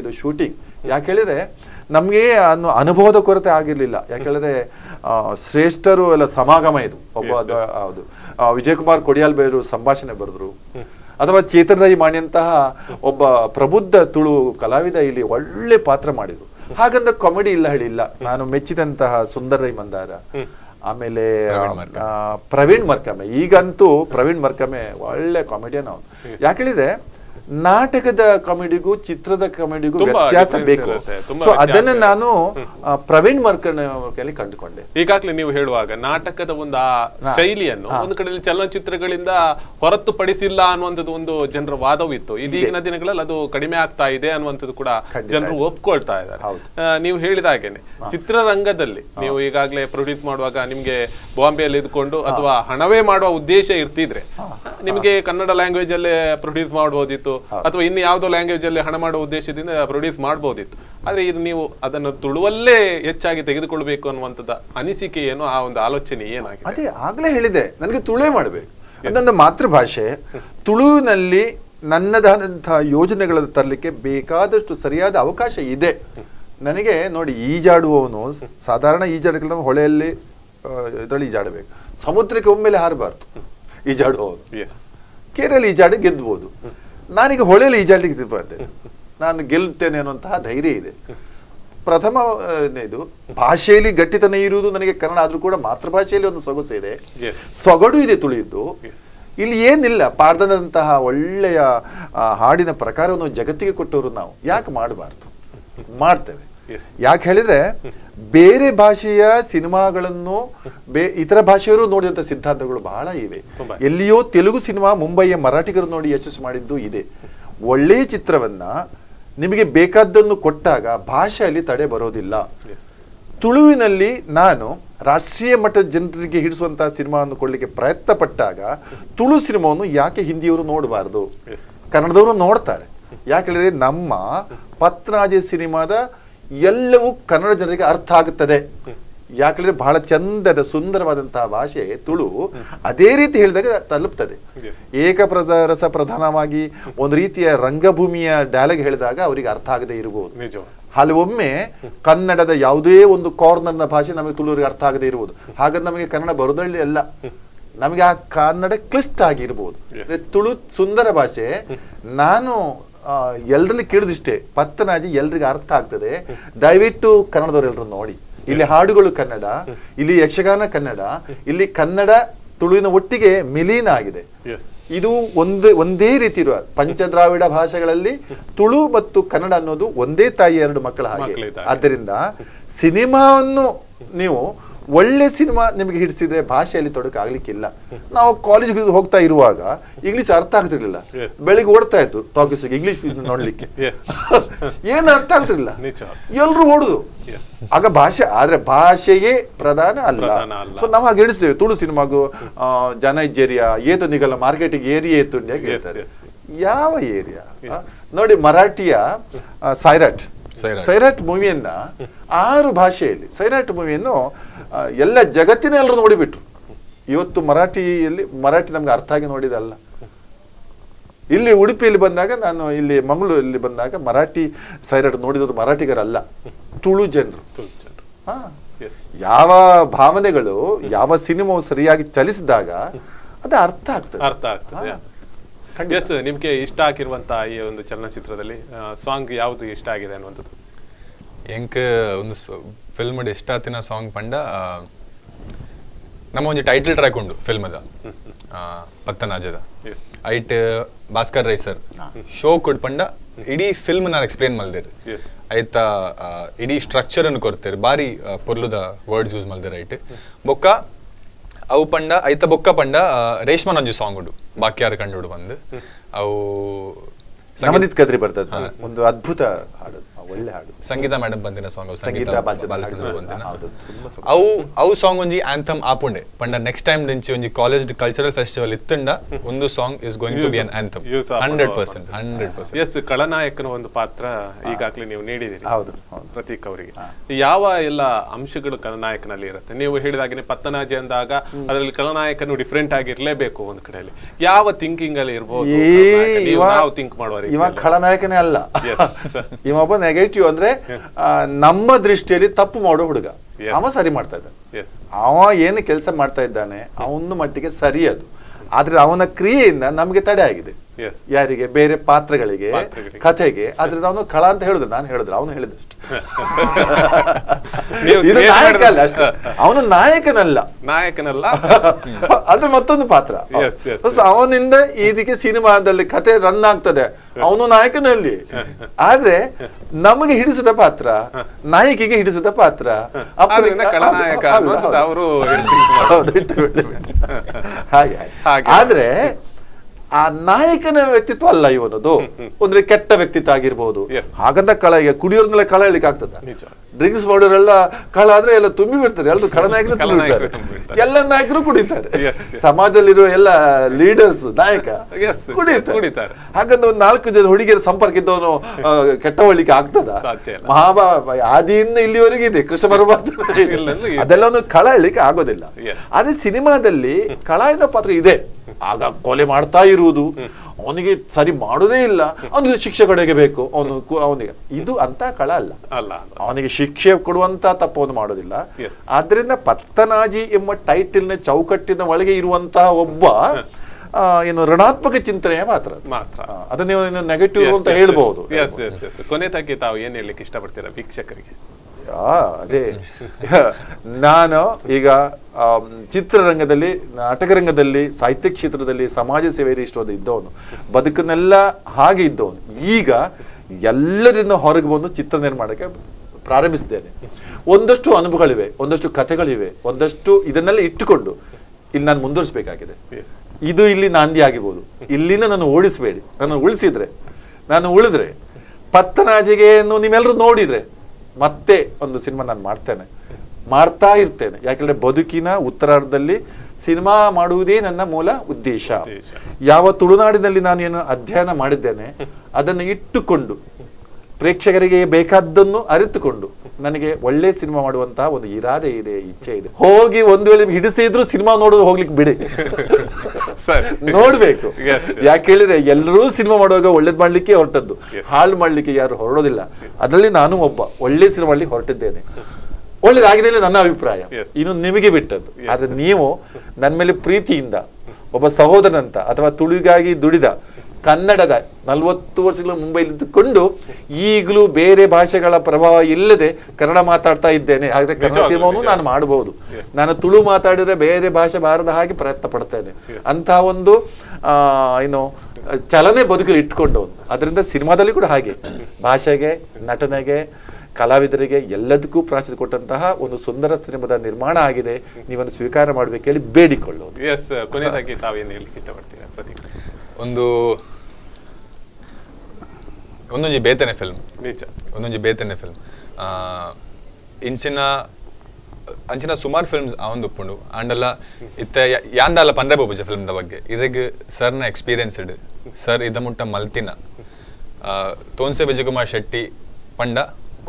ಇದು ಶೂಟಿಂಗ್ ಯಾಕೆ ಹೇಳಿದ್ರೆ ನಮಗೆ ಅನ್ನೋ ಅನುಭವದ ಕೊರತೆ ಆಗಿರಲಿಲ್ಲ. ಯಾಕೆ ಹೇಳಿದ್ರೆ ಶ್ರೇಷ್ಠರು ಎಲ್ಲ ಸಮಾಗಮ ಇದು. ಒಬ್ಬ ಹೌದು ವಿಜಯಕುಮಾರ್ ಕೊಡಿಯಾಲ್ ಬೇರು ಸಂಭಾಷಣೆ ಬರೆದ್ರು. ಅಥವಾ ಚೇತನ್ ರೈ ಮಾಣಿಯಂತಹ ಒಬ್ಬ ಪ್ರಬುದ್ಧ ತುಳು ಕಲಾವಿದ ಇಲ್ಲಿ ಒಳ್ಳೆ ಪಾತ್ರ ಮಾಡಿದ್ರು. ಹಾಗಂದ ಕಾಮಿಡಿ ಇಲ್ಲ ಹೇಳಿಲ್ಲ ನಾನು ಮೆಚ್ಚಿದಂತಹ ಸುಂದರ್ ರೈ ಮಂದಾರ ಆಮೇಲೆ ಪ್ರವೀಣ್ ಮರ್ಕಮೆ. ಪ್ರವೀಣ್ ಮರ್ಕಮೆ. ಈಗಂತೂ ಪ್ರವೀಣ್ ಮರ್ಕಮೆ ಒಳ್ಳೆ ಕಾಮಿಡಿಯನ್ ಅವನು. ಯಾಕೆ ಹೇಳಿದ್ರೆ ನಾಟಕದ ಕಾಮಿಡಿಗೂ ಚಿತ್ರದ ಕಾಮಿಡಿಗೂ ತುಂಬಾ ವ್ಯತ್ಯಾಸ ಬೇಕು. ಸೊ ಅದನ್ನ ನಾನು ಪ್ರವೀಣ್ ಮರ್ಕನ್ ಕೈಲಿ ಕಂಡುಕೊಂಡೆ. ಈಗಾಗಲೇ ನೀವು ಹೇಳುವಾಗ ನಾಟಕದ ಒಂದು ಆ ಶೈಲಿಯನ್ನು ಒಂದು ಕಡೆಯಲ್ಲಿ ಚಲನಚಿತ್ರಗಳಿಂದ ಹೊರತುಪಡಿಸಿಲ್ಲ ಅನ್ನುವಂಥದ್ದು ಒಂದು ಜನರ ವಾದವಿತ್ತು. ಇದೀಗಿನ ದಿನಗಳಲ್ಲಿ ಅದು ಕಡಿಮೆ ಆಗ್ತಾ ಇದೆ ಅನ್ನುವಂಥದ್ದು ಕೂಡ ಜನರು ಒಪ್ಕೊಳ್ತಾ ಇದ್ದಾರೆ. ನೀವು ಹೇಳಿದ ಹಾಗೇನೆ ಚಿತ್ರರಂಗದಲ್ಲಿ ನೀವು ಈಗಾಗಲೇ ಪ್ರೊಡ್ಯೂಸ್ ಮಾಡುವಾಗ ನಿಮ್ಗೆ ಬಾಂಬೆಯಲ್ಲಿ ಇದ್ಕೊಂಡು ಅಥವಾ ಹಣವೇ ಮಾಡುವ ಉದ್ದೇಶ ಇರ್ತಿದ್ರೆ ನಿಮಗೆ ಕನ್ನಡ ಲ್ಯಾಂಗ್ವೇಜ್ ಅಲ್ಲೇ ಪ್ರೊಡ್ಯೂಸ್ ಮಾಡಬಹುದಿತ್ತು ಅಥವಾ ಇನ್ನು ಯಾವುದೋ ಲ್ಯಾಂಗ್ವೇಜ್ ಅಲ್ಲಿ ಹಣ ಮಾಡುವ ಉದ್ದೇಶದಿಂದ ಪ್ರೊಡ್ಯೂಸ್ ಮಾಡಬಹುದಿತ್ತು ಆದ್ರೆ ಇದು ನೀವು ಅದನ್ನು ತುಳುವಲ್ಲೇ ಹೆಚ್ಚಾಗಿ ತೆಗೆದುಕೊಳ್ಬೇಕು ಅನ್ನುವಂಥದ್ದು ಅನಿಸಿಕೆ ಏನು ಆ ಒಂದು ಆಲೋಚನೆ ಏನಾಗಿದೆ? ಅದೇ ಆಗ್ಲೇ ಹೇಳಿದೆ. ನನಗೆ ತುಳುವೇ ಮಾಡಬೇಕು. ನನ್ನ ಮಾತೃಭಾಷೆ ತುಳುವಿನಲ್ಲಿ ನನ್ನದಾದಂತಹ ಯೋಜನೆಗಳನ್ನು ತರಲಿಕ್ಕೆ ಬೇಕಾದಷ್ಟು ಸರಿಯಾದ ಅವಕಾಶ ಇದೆ. ನನಗೆ ನೋಡಿ ಈಜಾಡುವವನು ಸಾಧಾರಣ ಈಜಾಡಕ್ಕೆ ಹೊಳೆಯಲ್ಲಿ ಇದರಲ್ಲಿ ಈಜಾಡಬೇಕು. ಸಮುದ್ರಕ್ಕೆ ಒಮ್ಮೆಲೆ ಹಾರಬಾರ್ದು. ಈಜಾಡುವವನು. ಕೆರೆಯಲ್ಲಿ ಈಜಾಡಿ ಗೆದ್ಬೋದು. ನಾನೀಗ ಹೊಳೆಯಲ್ಲಿ ಈಜಾಡ್ಲಿಕ್ಕೆ ಬರ್ತೇನೆ. ನಾನು ಗೆಲ್ತೇನೆ ಅನ್ನುವಂತಹ ಧೈರ್ಯ ಇದೆ. ಪ್ರಥಮ ಇದು ಭಾಷೆಯಲ್ಲಿ ಗಟ್ಟಿತನ ಇರುವುದು ನನಗೆ ಕನ್ನಡ ಆದರೂ ಕೂಡ ಮಾತೃಭಾಷೆಯಲ್ಲಿ ಒಂದು ಸೊಗಸು ಇದೆ. ಸೊಗಡು ಇದೆ ತುಳಿದು ಇಲ್ಲಿ ಏನಿಲ್ಲ ಪಾರ್ದನದಂತಹ ಒಳ್ಳೆಯ ಹಾಡಿನ ಪ್ರಕಾರವನ್ನು ಜಗತ್ತಿಗೆ ಕೊಟ್ಟವರು ನಾವು. ಯಾಕೆ ಮಾಡಬಾರ್ದು? ಮಾಡ್ತೇವೆ. ಯಾಕೆ ಹೇಳಿದ್ರೆ ಬೇರೆ ಭಾಷೆಯ ಸಿನಿಮಾಗಳನ್ನು ಬೇ ಇತರ ಭಾಷೆಯವರು ನೋಡಿದಂಥ ಸಿದ್ಧಾಂತಗಳು ಬಹಳ ಇವೆ. ಎಲ್ಲಿಯೋ ತೆಲುಗು ಸಿನಿಮಾ ಮುಂಬೈಯ ಮರಾಠಿಗರು ನೋಡಿ ಯಶಸ್ಸು ಮಾಡಿದ್ದು ಇದೆ. ಒಳ್ಳೆಯ ಚಿತ್ರವನ್ನ ನಿಮಗೆ ಬೇಕಾದ್ದನ್ನು ಕೊಟ್ಟಾಗ ಭಾಷೆಯಲ್ಲಿ ತಡೆ ಬರೋದಿಲ್ಲ. ತುಳುವಿನಲ್ಲಿ ನಾನು ರಾಷ್ಟ್ರೀಯ ಮಟ್ಟದ ಜನರಿಗೆ ಹಿಡಿಸುವಂತಹ ಸಿನಿಮಾವನ್ನು ಕೊಡಲಿಕ್ಕೆ ಪ್ರಯತ್ನ ಪಟ್ಟಾಗ ತುಳು ಸಿನಿಮಾವನ್ನು ಯಾಕೆ ಹಿಂದಿಯವರು ನೋಡಬಾರದು? ಕನ್ನಡದವರು ನೋಡ್ತಾರೆ. ಯಾಕೆ ಹೇಳಿದ್ರೆ ನಮ್ಮ ಪತ್ರಾಜೆ ಸಿನಿಮಾದ ಎಲ್ಲವೂ ಕನ್ನಡ ಜನರಿಗೆ ಅರ್ಥ ಆಗುತ್ತದೆ. ಯಾಕಂದ್ರೆ ಬಹಳ ಚಂದದ ಸುಂದರವಾದಂತಹ ಭಾಷೆ ತುಳು ಅದೇ ರೀತಿ ಹೇಳಿದಾಗ ತಲುಪ್ತದೆ. ಏಕ ಏಕಪ್ರದ ರಸ ಪ್ರಧಾನವಾಗಿ ಒಂದು ರೀತಿಯ ರಂಗಭೂಮಿಯ ಡೈಲಾಗ್ ಹೇಳಿದಾಗ ಅವರಿಗೆ ಅರ್ಥ ಆಗದೆ ಇರಬಹುದು ಹಲವೊಮ್ಮೆ ಕನ್ನಡದ ಯಾವುದೇ ಒಂದು ಕಾರ್ನರ್ನ ಭಾಷೆ ನಮಗೆ ತುಳುವರಿಗೆ ಅರ್ಥ ಆಗದೆ ಇರಬಹುದು ಹಾಗಾದ್ರೆ ನಮಗೆ ಕನ್ನಡ ಬರೋದಳ್ಳಿ ಅಲ್ಲ. ನಮಗೆ ಆ ಕನ್ನಡ ಕ್ಲಿಷ್ಟ ಆಗಿರ್ಬೋದು. ತುಳು ಸುಂದರ ಭಾಷೆ. ನಾನು ಆ, ಎಲ್ರಲ್ಲಿ ಕೇಳಿದಿಷ್ಟೇ. ಪತ್ತನಾಜಿ ಎಲ್ರಿಗೂ ಅರ್ಥ ಆಗ್ತದೆ. ದಯವಿಟ್ಟು ಕನ್ನಡದವರೆಲ್ಲರೂ ನೋಡಿ. ಇಲ್ಲಿ ಹಾಡುಗಳು ಕನ್ನಡ ಇಲ್ಲಿ ಯಕ್ಷಗಾನ ಕನ್ನಡ ಇಲ್ಲಿ ಕನ್ನಡ ತುಳುವಿನ ಒಟ್ಟಿಗೆ ಮಿಲೀನ ಆಗಿದೆ. ಇದು ಒಂದೇ ಒಂದೇ ರೀತಿ ಇರುವ ಪಂಚದ್ರಾವಿಡ ಭಾಷೆಗಳಲ್ಲಿ ತುಳು ಮತ್ತು ಕನ್ನಡ ಅನ್ನೋದು ಒಂದೇ ತಾಯಿ ಎರಡು ಮಕ್ಕಳ ಹಾಗೆ. ಆದ್ದರಿಂದ ಸಿನಿಮಾವನ್ನು ನೀವು ಒಳ್ಳೆ ಸಿನಿಮಾ ನಿಮಗೆ ಹಿಡಿಸಿದ್ರೆ ಭಾಷೆಯಲ್ಲಿ ತೊಡಕಾಗ್ಲಿಕ್ಕಿಲ್ಲ ನಾವು ಕಾಲೇಜ್ಗೆ ಹೋಗ್ತಾ ಇರುವಾಗ ಇಂಗ್ಲಿಷ್ ಅರ್ಥ ಆಗ್ತಿರ್ಲಿಲ್ಲ. ಬೆಳಿಗ್ಗೆ ಓಡ್ತಾ ಇತ್ತು ಟಾಕೀಸ್ ಇಂಗ್ಲಿಷ್ ನೋಡ್ಲಿಕ್ಕೆ. ಏನು ಅರ್ಥ ಆಗ್ತಿರ್ಲಿಲ್ಲ. ಎಲ್ರು ಓಡುದು. ಆಗ ಭಾಷೆ ಆದ್ರೆ ಭಾಷೆಯೇ ಪ್ರಧಾನ ಅಲ್ಲ. ಸೊ ನಾವು ಹಾಗೆ ಎಣಿಸ್ತೇವೆ ತುಳು ಸಿನಿಮಾಗೂ ಜನ ಇಜ್ಜೇರಿಯಾ ಏತ ನಿಗಲ್ಲ ಮಾರ್ಕೆಟಿಗೆ ಏರಿಯಾ ಏತುಂಡಿ ಹೇಳ್ತಾರೆ. ಯಾವ ಏರಿಯಾ? ನೋಡಿ ಮರಾಠಿಯ ಸೈರಾಟ್ ಸೈರಾಟ್. ಮೂವಿಯನ್ನ ಆರು ಭಾಷೆಯಲ್ಲಿ ಸೈರಾಟ್ ಮೂವಿಯನ್ನು ಎಲ್ಲ ಜಗತ್ತಿನ ಎಲ್ಲರೂ ನೋಡಿಬಿಟ್ರು. ಇವತ್ತು ಮರಾಠಿಯಲ್ಲಿ ಮರಾಠಿ ನಮ್ಗೆ ಅರ್ಥ ಆಗಿ ನೋಡಿದಲ್ಲ ಇಲ್ಲಿ ಉಡುಪಿಯಲ್ಲಿ ಬಂದಾಗ ನಾನು ಇಲ್ಲಿ ಮಂಗಳೂರಲ್ಲಿ ಬಂದಾಗ ಮರಾಠಿ ಸೈರಾಟ್ ನೋಡಿದವರು ಮರಾಠಿಗರಲ್ಲ ತುಳು ಜನರು. ತುಳು ಜನರು. ಹಾ. ಯಾವ ಭಾವನೆಗಳು ಯಾವ ಸಿನಿಮಾವು ಸರಿಯಾಗಿ ಚಲಿಸಿದಾಗ ಅದು ಅರ್ಥ ಆಗ್ತದೆ. ಅರ್ಥ ಆಗ್ತದೆ. ಎಸ್ ನಿಮ್ಗೆ ಇಷ್ಟ ಆಗಿರುವಂತ ಈ ಒಂದು ಚಲನಚಿತ್ರದಲ್ಲಿ ಸಾಂಗ್ ಯಾವುದು ಇಷ್ಟ ಆಗಿದೆ ಅನ್ನುವಂಥದ್ದು? ಎಂಕ್ ಒಂದು ಫಿಲ್ಮ್ ಇಷ್ಟ ಆತಿನ ಸಾಂಗ್ ಪಂಡ ನಮ್ಮ ಒಂದು ಟೈಟಲ್ ಟ್ರ್ಯಾಕ್ ಉಂಡು ಫಿಲ್ಮದ ಪತ್ತನಾಜದ. ಐಟ್ ಭಾಸ್ಕರ್ ರೈ ಸರ್ ಶೋ ಕೊಡ್ ಪಂಡ ಇಡೀ ಫಿಲ್ಮ್ ನಾನು ಎಕ್ಸ್ಪ್ಲೇನ್ ಮಲ್ದೇರು. ಐತ ಇಡೀ ಸ್ಟ್ರಕ್ಚರ್ ಅನ್ನು ಕೊರ್ತೇರಿ ಬಾರಿ ಪೊರ್ಲುದ ವರ್ಡ್ಸ್ ಯೂಸ್ ಮಲ್ದೇರು ಐಟ್ ಬೊಕ್ಕ ಅವು ಪಂಡ ಐತ ಬೊಕ್ಕ ಪಂಡ ಆ, ರೇಷ್ಮನ್ ಒಂಜಿ ಸಾಂಗ್ ಉಂಡು ಬಾಕ್ಯಾರ ಕಂಡು ಬಂದು. ಅವು ನವನೀತ್ ಕದ್ರಿ ಬರ್ತದೆ. ಒಂದು ಅದ್ಭುತ ಹಾಡು ಒಳ್ಳೆ ಹಾಡು. ಸಂಗೀತ ಮೇಡಮ್ ಬಂದಿನ ಸಾಂಗ್ ಸಂಗೀತ. ಅವು ಅವು ಸಾಂಗ್ ಒಂಜಿ ಆಂಥಮ್ ಆಪುಂಡೆ. ಪಂಡ ನೆಕ್ಸ್ಟ್ ಟೈಮ್ ದಿಂಚಿ ಒಂಜಿ ಕಾಲೇಜ್ ಕಲ್ಚರಲ್ ಫೆಸ್ಟಿವಲ್ ಇತ್ತುಂಡ ಒಂದು song is going to be an anthem. Hundred percent hundred percent S ಖಳನಾಯಕನ ಒಂದು ಪಾತ್ರ ಈಗಾಗಲೇ ನೀವು ನೀಡಿದಿರಿ. ಹೌದು ಪ್ರತೀಕ್ ಅವರಿಗೆ. ಯಾವ ಎಲ್ಲ ಅಂಶಗಳು ಖಳನಾಯಕನಲ್ಲಿ ಇರುತ್ತೆ? ನೀವು ಹೇಳಿದಾಗೆ ಪತ್ತನಾಜಿ ಅಂದಾಗ ಅದರಲ್ಲಿ ಖಳನಾಯಕನು ಡಿಫ್ರೆಂಟ್ ಆಗಿರ್ಲೇಬೇಕು ಒಂದು ಕಡೆಯಲ್ಲಿ. ಯಾವ ಥಿಂಕಿಂಗ್ ಅಲ್ಲಿ ಖಳನಾಯಕ? ನೀವು ಥಿಂಕ್ ಮಾಡುವ ಇವ. ಖಳನಾಯಕನೇ ಅಲ್ಲ. Yes. ನೆಗೆಟಿವ್ ಅಂದ್ರೆ ನಮ್ಮ ದೃಷ್ಟಿಯಲ್ಲಿ ತಪ್ಪು ಮಾಡೋ ಹುಡುಗ. ಅವ ಸರಿ ಮಾಡ್ತಾ ಇದ್ದಾನೆ. ಅವ ಏನು ಕೆಲಸ ಮಾಡ್ತಾ ಇದ್ದಾನೆ ಅವನ ಮಟ್ಟಿಗೆ ಸರಿ ಅದು ಆದ್ರೆ ಅವನ ಕ್ರಿಯೆಯಿಂದ ನಮಗೆ ತಡೆ ಆಗಿದೆ. ಯಾರಿಗೆ? ಬೇರೆ ಪಾತ್ರಗಳಿಗೆ. ಕಥೆಗೆ. ಅದ್ರಿಂದ ಅವನು ಕಳ ಅಂತ ಹೇಳಿದ್ರು. ನಾನು ಹೇಳಿದ್ರು. ಅವನು ಹೇಳಿದಷ್ಟು ಇದು ನಾಯಕ ಅಲ್ಲ ಅಷ್ಟೇ. ಅವನು ನಾಯಕನಲ್ಲ. ನಾಯಕನಲ್ಲ. ಅದು ಮತ್ತೊಂದು ಪಾತ್ರ. ಅವನಿಂದ ಇದಕ್ಕೆ ಸಿನಿಮಾದಲ್ಲಿ ಕತೆ ರನ್ ಆಗ್ತದೆ. ಅವನು ನಾಯಕನಲ್ಲಿ. ಆದ್ರೆ ನಮಗೆ ಹಿಡಿಸಿದ ಪಾತ್ರ ನಾಯಕಿಗೆ ಹಿಡಿಸಿದ ಪಾತ್ರ ಹಾಗೆ. ಆದ್ರೆ ಆ ನಾಯಕನ ವ್ಯಕ್ತಿತ್ವ ಅಲ್ಲ ಇವನದು. ಅಂದ್ರೆ ಕೆಟ್ಟ ವ್ಯಕ್ತಿತ್ವ ಆಗಿರ್ಬೋದು. ಹಾಗಂತ ಕಳ ಈಗ ಕುಡಿಯೋರ್ನೆಲ್ಲ ಕಳ ಹೇಳಿಕ್ಕೆ ಆಗ್ತದ. ಡ್ರಿಂಕ್ಸ್ ಮಾಡೋರೆಲ್ಲ ಕಳ ಆದ್ರೆ ಎಲ್ಲ ತುಂಬಿ ಬಿಡ್ತಾರೆ. ಎಲ್ಲರೂ ಕಳ ನಾಯಕರು ತುಂಬಿಡ್ತಾರೆ ಬಿಡ್ತಾರೆ ಎಲ್ಲ ನಾಯಕರು ಕುಡಿತಾರೆ. ಸಮಾಜದಲ್ಲಿರುವ ಎಲ್ಲ ಲೀಡರ್ಸ್ ನಾಯಕ ಕುಡಿತಾರೆ. ಹಾಗಂತ ಒಂದು ನಾಲ್ಕು ಜನ ಹುಡುಗಿಯರ ಸಂಪರ್ಕ ಇದ್ದವನು ಕೆಟ್ಟವಳಿಕೆ ಆಗ್ತದ? ಮಹಾಭಾ ಆದಿಯಿಂದ ಇಲ್ಲಿವರೆಗೆ ಇದೆ. ಕೃಷ್ಣ ಪರಮಾತ್ಮ ಅದೆಲ್ಲ ಒಂದು ಕಳ ಹೇಳಲಿಕ್ಕೆ ಆಗೋದಿಲ್ಲ. ಆದ್ರೆ ಸಿನಿಮಾದಲ್ಲಿ ಕಳ ಎನ್ನೋ ಪಾತ್ರ ಇದೆ. ಆಗ ಕೊಲೆ ಮಾಡ್ತಾ ಇರುವುದು. ಅವನಿಗೆ ಸರಿ ಮಾಡೋದೇ ಇಲ್ಲ. ಅವನಿಗೆ ಶಿಕ್ಷೆ ಕಡೆಗೆ ಬೇಕು. ಅವನು ಅವನಿಗೆ. ಇದು ಅಂತ ಕಳ ಅಲ್ಲ. ಅಲ್ಲ ಅವನಿಗೆ ಶಿಕ್ಷೆ ಕೊಡುವಂತ ತಪ್ಪವನ್ನು ಮಾಡೋದಿಲ್ಲ. ಆದ್ರಿಂದ ಪತ್ತನಾಜಿ ಎಂಬ ಟೈಟಿಲ್ನ ಚೌಕಟ್ಟಿನ ಒಳಗೆ ಇರುವಂತಹ ಒಬ್ಬ ಏನು ಋಣಾತ್ಮಕ ಚಿಂತನೆಯ ಮಾತ್ರ. ಮಾತ್ರ. ಅದನ್ನ ನೆಗೆಟಿವ್ ಅಂತ ಹೇಳ್ಬಹುದು ಕೊನೆ ತಾವು ಏನ್ ಹೇಳಲಿಕ್ಕೆ ಇಷ್ಟಪಡ್ತೀರಾ ವೀಕ್ಷಕರಿಗೆ? ಅದೇ. ನಾನು ಈಗ ಚಿತ್ರರಂಗದಲ್ಲಿ ನಾಟಕರಂಗದಲ್ಲಿ ಸಾಹಿತ್ಯ ಕ್ಷೇತ್ರದಲ್ಲಿ ಸಮಾಜ ಸೇವೆಯಲ್ಲಿ ಇಷ್ಟೋದು ಇದ್ದವನು. ಬದುಕನ್ನೆಲ್ಲ ಹಾಗೆ ಇದ್ದವನು. ಈಗ ಎಲ್ಲರಿಂದ ಹೊರಗೆ ಬಂದು ಚಿತ್ರ ನಿರ್ಮಾಣಕ್ಕೆ ಪ್ರಾರಂಭಿಸಿದ್ದೇನೆ. ಒಂದಷ್ಟು ಅನುಭವಗಳಿವೆ ಒಂದಷ್ಟು ಕಥೆಗಳಿವೆ ಒಂದಷ್ಟು ಇದನ್ನೆಲ್ಲ ಇಟ್ಟುಕೊಂಡು ಇಲ್ಲಿ ನಾನು ಮುಂದುವರಿಸಬೇಕಾಗಿದೆ. ಇದು ಇಲ್ಲಿ ನಾಂದಿ ಆಗಿರ್ಬೋದು. ಇಲ್ಲಿನ ನಾನು ಓಡಿಸಬೇಡಿ ನಾನು ಉಳಿಸಿದ್ರೆ ನಾನು ಉಳಿದ್ರೆ ಪತ್ತನಾಜಿಗೆಯನ್ನು ನೀವೆಲ್ಲರೂ ನೋಡಿದ್ರೆ ಮತ್ತೆ ಒಂದು ಸಿನಿಮಾ ನಾನು ಮಾಡ್ತೇನೆ. ಮಾಡ್ತಾ ಇರ್ತೇನೆ. ಯಾಕಂದ್ರೆ ಬದುಕಿನ ಉತ್ತರಾರ್ಧದಲ್ಲಿ ಸಿನಿಮಾ ಮಾಡುವುದೇ ನನ್ನ ಮೂಲ ಉದ್ದೇಶ. ಯಾವ ತುಳುನಾಡಿನಲ್ಲಿ ನಾನು ಏನು ಅಧ್ಯಯನ ಮಾಡಿದ್ದೇನೆ ಅದನ್ನು ಇಟ್ಟುಕೊಂಡು ಪ್ರೇಕ್ಷಕರಿಗೆ ಬೇಕಾದ್ದನ್ನು ಅರಿತುಕೊಂಡು ನನಗೆ ಒಳ್ಳೆ ಸಿನಿಮಾ ಮಾಡುವಂತಹ ಒಂದು ಇರಾದೆ ಇದೆ ಇಚ್ಛೆ ಇದೆ. ಹೋಗಿ ಒಂದು ವೇಳೆ ಹಿಡಿಸಿದ್ರು ಸಿನಿಮಾ ನೋಡೋದು ಹೋಗ್ಲಿಕ್ಕೆ ಬಿಡಿ. ನೋಡ್ಬೇಕು. ಯಾಕೆ ಹೇಳಿದ್ರೆ ಎಲ್ಲರೂ ಸಿನಿಮಾ ಮಾಡುವಾಗ ಒಳ್ಳೇದ್ ಮಾಡ್ಲಿಕ್ಕೆ ಹೊರಟದ್ದು. ಹಾಳು ಮಾಡ್ಲಿಕ್ಕೆ ಯಾರು ಹೊರಡೋದಿಲ್ಲ. ಅದರಲ್ಲಿ ನಾನು ಒಬ್ಬ ಒಳ್ಳೆ ಸಿನಿಮಾ ಮಾಡ್ಲಿಕ್ಕೆ ಹೊರಟಿದ್ದೇನೆ. ಒಳ್ಳೇದಾಗಿದೆ ನನ್ನ ಅಭಿಪ್ರಾಯ. ಇನ್ನು ನಿಮಗೆ ಬಿಟ್ಟದ್ದು. ಆದ್ರೆ ನೀವು ನನ್ನ ಮೇಲೆ ಪ್ರೀತಿಯಿಂದ ಒಬ್ಬ ಸಹೋದರನಂತ ಅಥವಾ ತುಳುಗಾಗಿ ದುಡಿದ ಕನ್ನಡದ ನಲವತ್ತು ವರ್ಷಗಳ ಮುಂಬೈಲಿ ಇದ್ದುಕೊಂಡು ಈಗಲೂ ಬೇರೆ ಭಾಷೆಗಳ ಪ್ರಭಾವ ಇಲ್ಲದೆ ಕನ್ನಡ ಮಾತಾಡ್ತಾ ಇದ್ದೇನೆ. ಆದ್ರೆ ಕನ್ನಡ ಸಿನಿಮಾವನ್ನು ನಾನು ಮಾಡಬಹುದು ನಾನು ತುಳು ಮಾತಾಡಿದ್ರೆ ಬೇರೆ ಭಾಷೆ ಬಾರದ ಹಾಗೆ ಪ್ರಯತ್ನ ಪಡ್ತೇನೆ. ಅಂತಹ ಒಂದು ಆ, ಏನು ಚಲನೆ ಬದುಕಲು ಇಟ್ಕೊಂಡವನು ಅದರಿಂದ ಸಿನಿಮಾದಲ್ಲಿ ಕೂಡ ಹಾಗೆ. ಭಾಷೆಗೆ ನಟನೆಗೆ ಕಲಾವಿದರಿಗೆ ಎಲ್ಲದಕ್ಕೂ ಪ್ರಾಶಸ್ತ್ಯ ಕೊಟ್ಟಂತಹ ಒಂದು ಸುಂದರ ಸಿನಿಮಾದ ನಿರ್ಮಾಣ ಆಗಿದೆ. ನೀವನ್ನು ಸ್ವೀಕಾರ ಮಾಡಬೇಕು ಹೇಳಿ ಬೇಡಿಕೊಳ್ಳೋದು. ಎಸ್ ಕೊನೆಯದಾಗಿ ತಾವೇನು ಹೇಳಲಿಕ್ಕೆ ಇಷ್ಟಪಡ್ತೀರಾ ಪ್ರತೀಕ್? ಒಂದು ಒಂದೊಂಜಿ ಬೇತನೆ ಫಿಲ್ಮ್ ನಿಜ ಒಂದೊಂಜಿ ಬೇತನೆ ಫಿಲ್ಮ್ ಇಂಚಿನ ಅಂಚಿನ ಸುಮಾರು ಫಿಲ್ಮ್ಸ್ ಅವನ್ ಉಪ್ಪುಂಡು. ಆಂಡಲ್ಲ ಇತ್ತ ಯಾಂದಾಲ ಪಂದ್ರೆ ಬೋಪುಜ ಫಿಲ್ಮ್ದ ಬಗ್ಗೆ. ಇರಗ್ ಸರ್ನ ಎಕ್ಸ್ಪೀರಿಯನ್ಸ್ಡ್ ಸರ್ ಇದ ಮುಟ್ಟ ಮಲ್ತಿನ ತೋನ್ಸೆ ವಿಜಯಕುಮಾರ್ ಶೆಟ್ಟಿ ಪಂಡ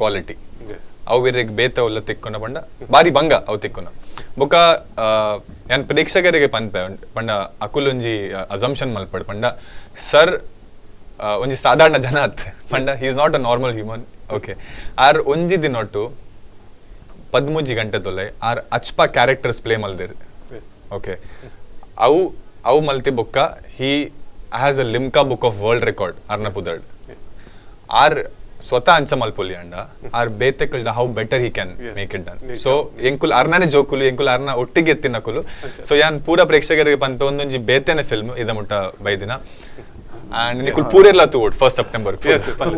ಕ್ವಾಲಿಟಿ. ಅವು ಬೇತ ಉಲ್ಲ ತಿಕ್ಕೊಂಡ ಪಂಡ ಬಾರಿ ಬಂಗ ಅವು ತಿಕ್ಕುನ. ಬೊಕ ಯಾನ್ ಪ್ರೇಕ್ಷಕರಿಗೆ ಪನ್ಪೆ ಪಂಡ ಅಕುಲೊಂಜಿ ಅಸಂಪ್ಷನ್ ಮಲ್ಪಡ್ ಪಂಡ. ಸರ್ ಒಂಜಿ ಸಾಧಾರಣ ಜನ ಅತ್ ಪಂಡ. He is not a normal human okay R ಒಂಜಿ ದಿನೊಟ್ಟು ಪದ್ಮೂಜಿ ಗಂಟೆ ತೊಲೆ ಆರ್ ಅಚ್ಪ ಕ್ಯಾರೆಕ್ಟರ್ಸ್ ಪ್ಲೇ ಮಲ್ದಿರ್. ಓಕೆ ಅವು ಅವು ಮಲ್ತಿ ಬೊಕ್ಕ he has a Limca Book of World Record ಅರ್ನ ಪುದರ್ಡ್ ಆರ್ ಸ್ವತಃ ಅಂಚ ಮಲ್ಪೊಲಿ ಅಂಡ. ಆರ್ ಬೇತೆಕಲ್ how better he can. Make it done. So ಎಂಕುಲ್ ಅರ್ನಾನೆ ಜೋಕುಲು ಎಂಕುಲ್ ಅರ್ನ ಒಟ್ಟಿಗೆ ಎತ್ತಿನಕುಲು. ಸೊ ಯಾನ್ ಪೂರ ಪ್ರೇಕ್ಷಕರಿಗೆ ಬಂತ ಒಂದೊಂಜಿ ಬೇತೆನೆ ಫಿಲ್ಮ್ ಇದ ಮುಟ್ಟ ಬೈದಿನ. ಅಂಡ್ ನಿಕುಲ್ ಪೂರೆಲ್ಲ ತೂಡ್ ಫಸ್ಟ್ ಸೆಪ್ಟೆಂಬರ್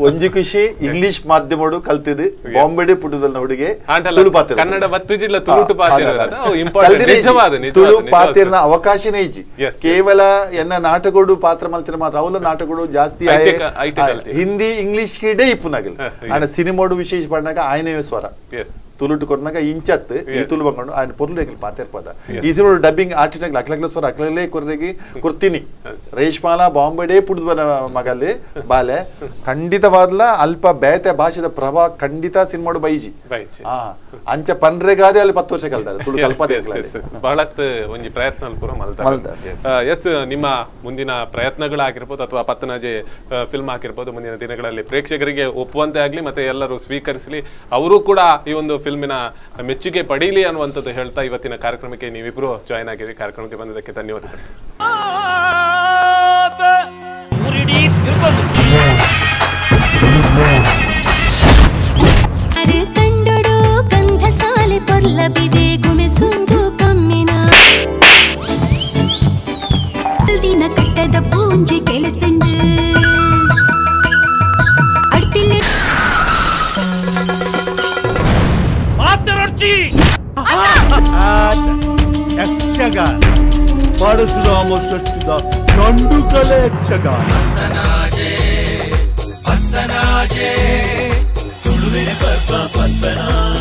ಒಂಜಿ ಖುಷಿ ಇಂಗ್ಲಿಷ್ ಮಾಧ್ಯಮಡು ಕಲ್ತಿದ್ದು ಬಾಂಬೆಡೆ ಪುಟದಲ್ಲಿ ಹುಡುಗಿ ಕನ್ನಡ ತುಳು ಪಾತ್ರ ಕನ್ನಡ ಬತ್ತುಜಿಲ್ಲ ತುಳುಟು ಪಾತ್ರ. ತುಳು ಪಾತ್ರ ಪಾತಿರ್ನ ಅವಕಾಶನೇ ಇಜ್ಜಿ ಕೇವಲ ಎನ್ನ ನಾಟಕಗಳು ಪಾತ್ರ ಮಲ್ತಿನ ಮಾತ್ರ ಅವಲ ನಾಟಕಗಳು ಜಾಸ್ತಿ. ಹಿಂದಿ ಇಂಗ್ಲಿಷ್ ಕಿಡೆ ಇಪ್ಪುನಾಗಿಲ್ಲ. ಆನ ಸಿನಿಮಾಡು ವಿಶೇಷ ಪಡ್ನಾಗ ಆಯ್ನವೇ ಸ್ವರ. ತುಳುಟು ಕೊರ್ನಾಗ ಇಂಚತ್ ಈ ತುಲು ಬಂಕೊಂಡು ಆಯ್ನ ಪೊರ್ಲು ಪಾತೆರ್ಪದ ಈ ತಿರು ಡಬ್ಬಿಂಗ್ ಆರ್ಟಿಸ್ಟ್ ಅಕ್ಲಕ್ಲ ಸರ್ ಅಕ್ಲಲೇ ಕೊರ್ದಗಿ ಕುರ್ತಿನಿ. ರೇಷ್ಮಾಲ ಬಾಂಬೆಡೇ ಪುಡ್ದು ಬನ ಮಗಲ್ಲಿ ಬಾಲೆ. ಖಂಡಿತವಾದ್ಲ ಅಲ್ಪ ಬೇತೆ ಭಾಷೆದ ಪ್ರಭಾವ ಖಂಡಿತ ಸಿನಿಮಾಡು ಬೈಜಿ. ಹಾ ಅಂಚ ಪನ್ರೆಗಾದೆ ಅಲ್ಲಿ ಪತ್ತು ವರ್ಷ ಕಲ್ತಾರೆ ತುಳು ಕಲ್ಪದೆ ಬಹಳಷ್ಟು ಒಂಜಿ ಪ್ರಯತ್ನ ಪೂರ ಎಸ್ ನಿಮ್ಮ ಮುಂದಿನ ಪ್ರಯತ್ನಗಳಾಗಿರ್ಬೋದು ಅಥವಾ ಪತ್ತನಜೆ ಫಿಲ್ಮ್ ಆಗಿರ್ಬೋದು ಮುಂದಿನ ದಿನಗಳಲ್ಲಿ ಪ್ರೇಕ್ಷಕರಿಗೆ ಒಪ್ಪುವಂತೆ ಆಗಲಿ ಮತ್ತೆ ಎಲ್ಲರೂ ಸ್ವೀಕರಿಸಲಿ. ಅವರು ಕೂಡ ಈ ಒಂದು ಫಿಲ್ಮಿನ ಮೆಚ್ಚುಗೆ ಪಡೀಲಿ ಅನ್ನುವಂಥದ್ದು ಹೇಳ್ತಾ ಇವತ್ತಿನ ಕಾರ್ಯಕ್ರಮಕ್ಕೆ ನೀವಿಬ್ರು ಜಾಯ್ನ್ ಆಗಿರಿ. ಕಾರ್ಯಕ್ರಮಕ್ಕೆ ಬಂದಿದ್ದಕ್ಕೆ ಧನ್ಯವಾದಗಳು. పిచ్చి యక్షగా. పరశురామ సృష్టిగా. నండుకల యక్షగా. పద్మనాజే పద్మనాజే. పద్మనా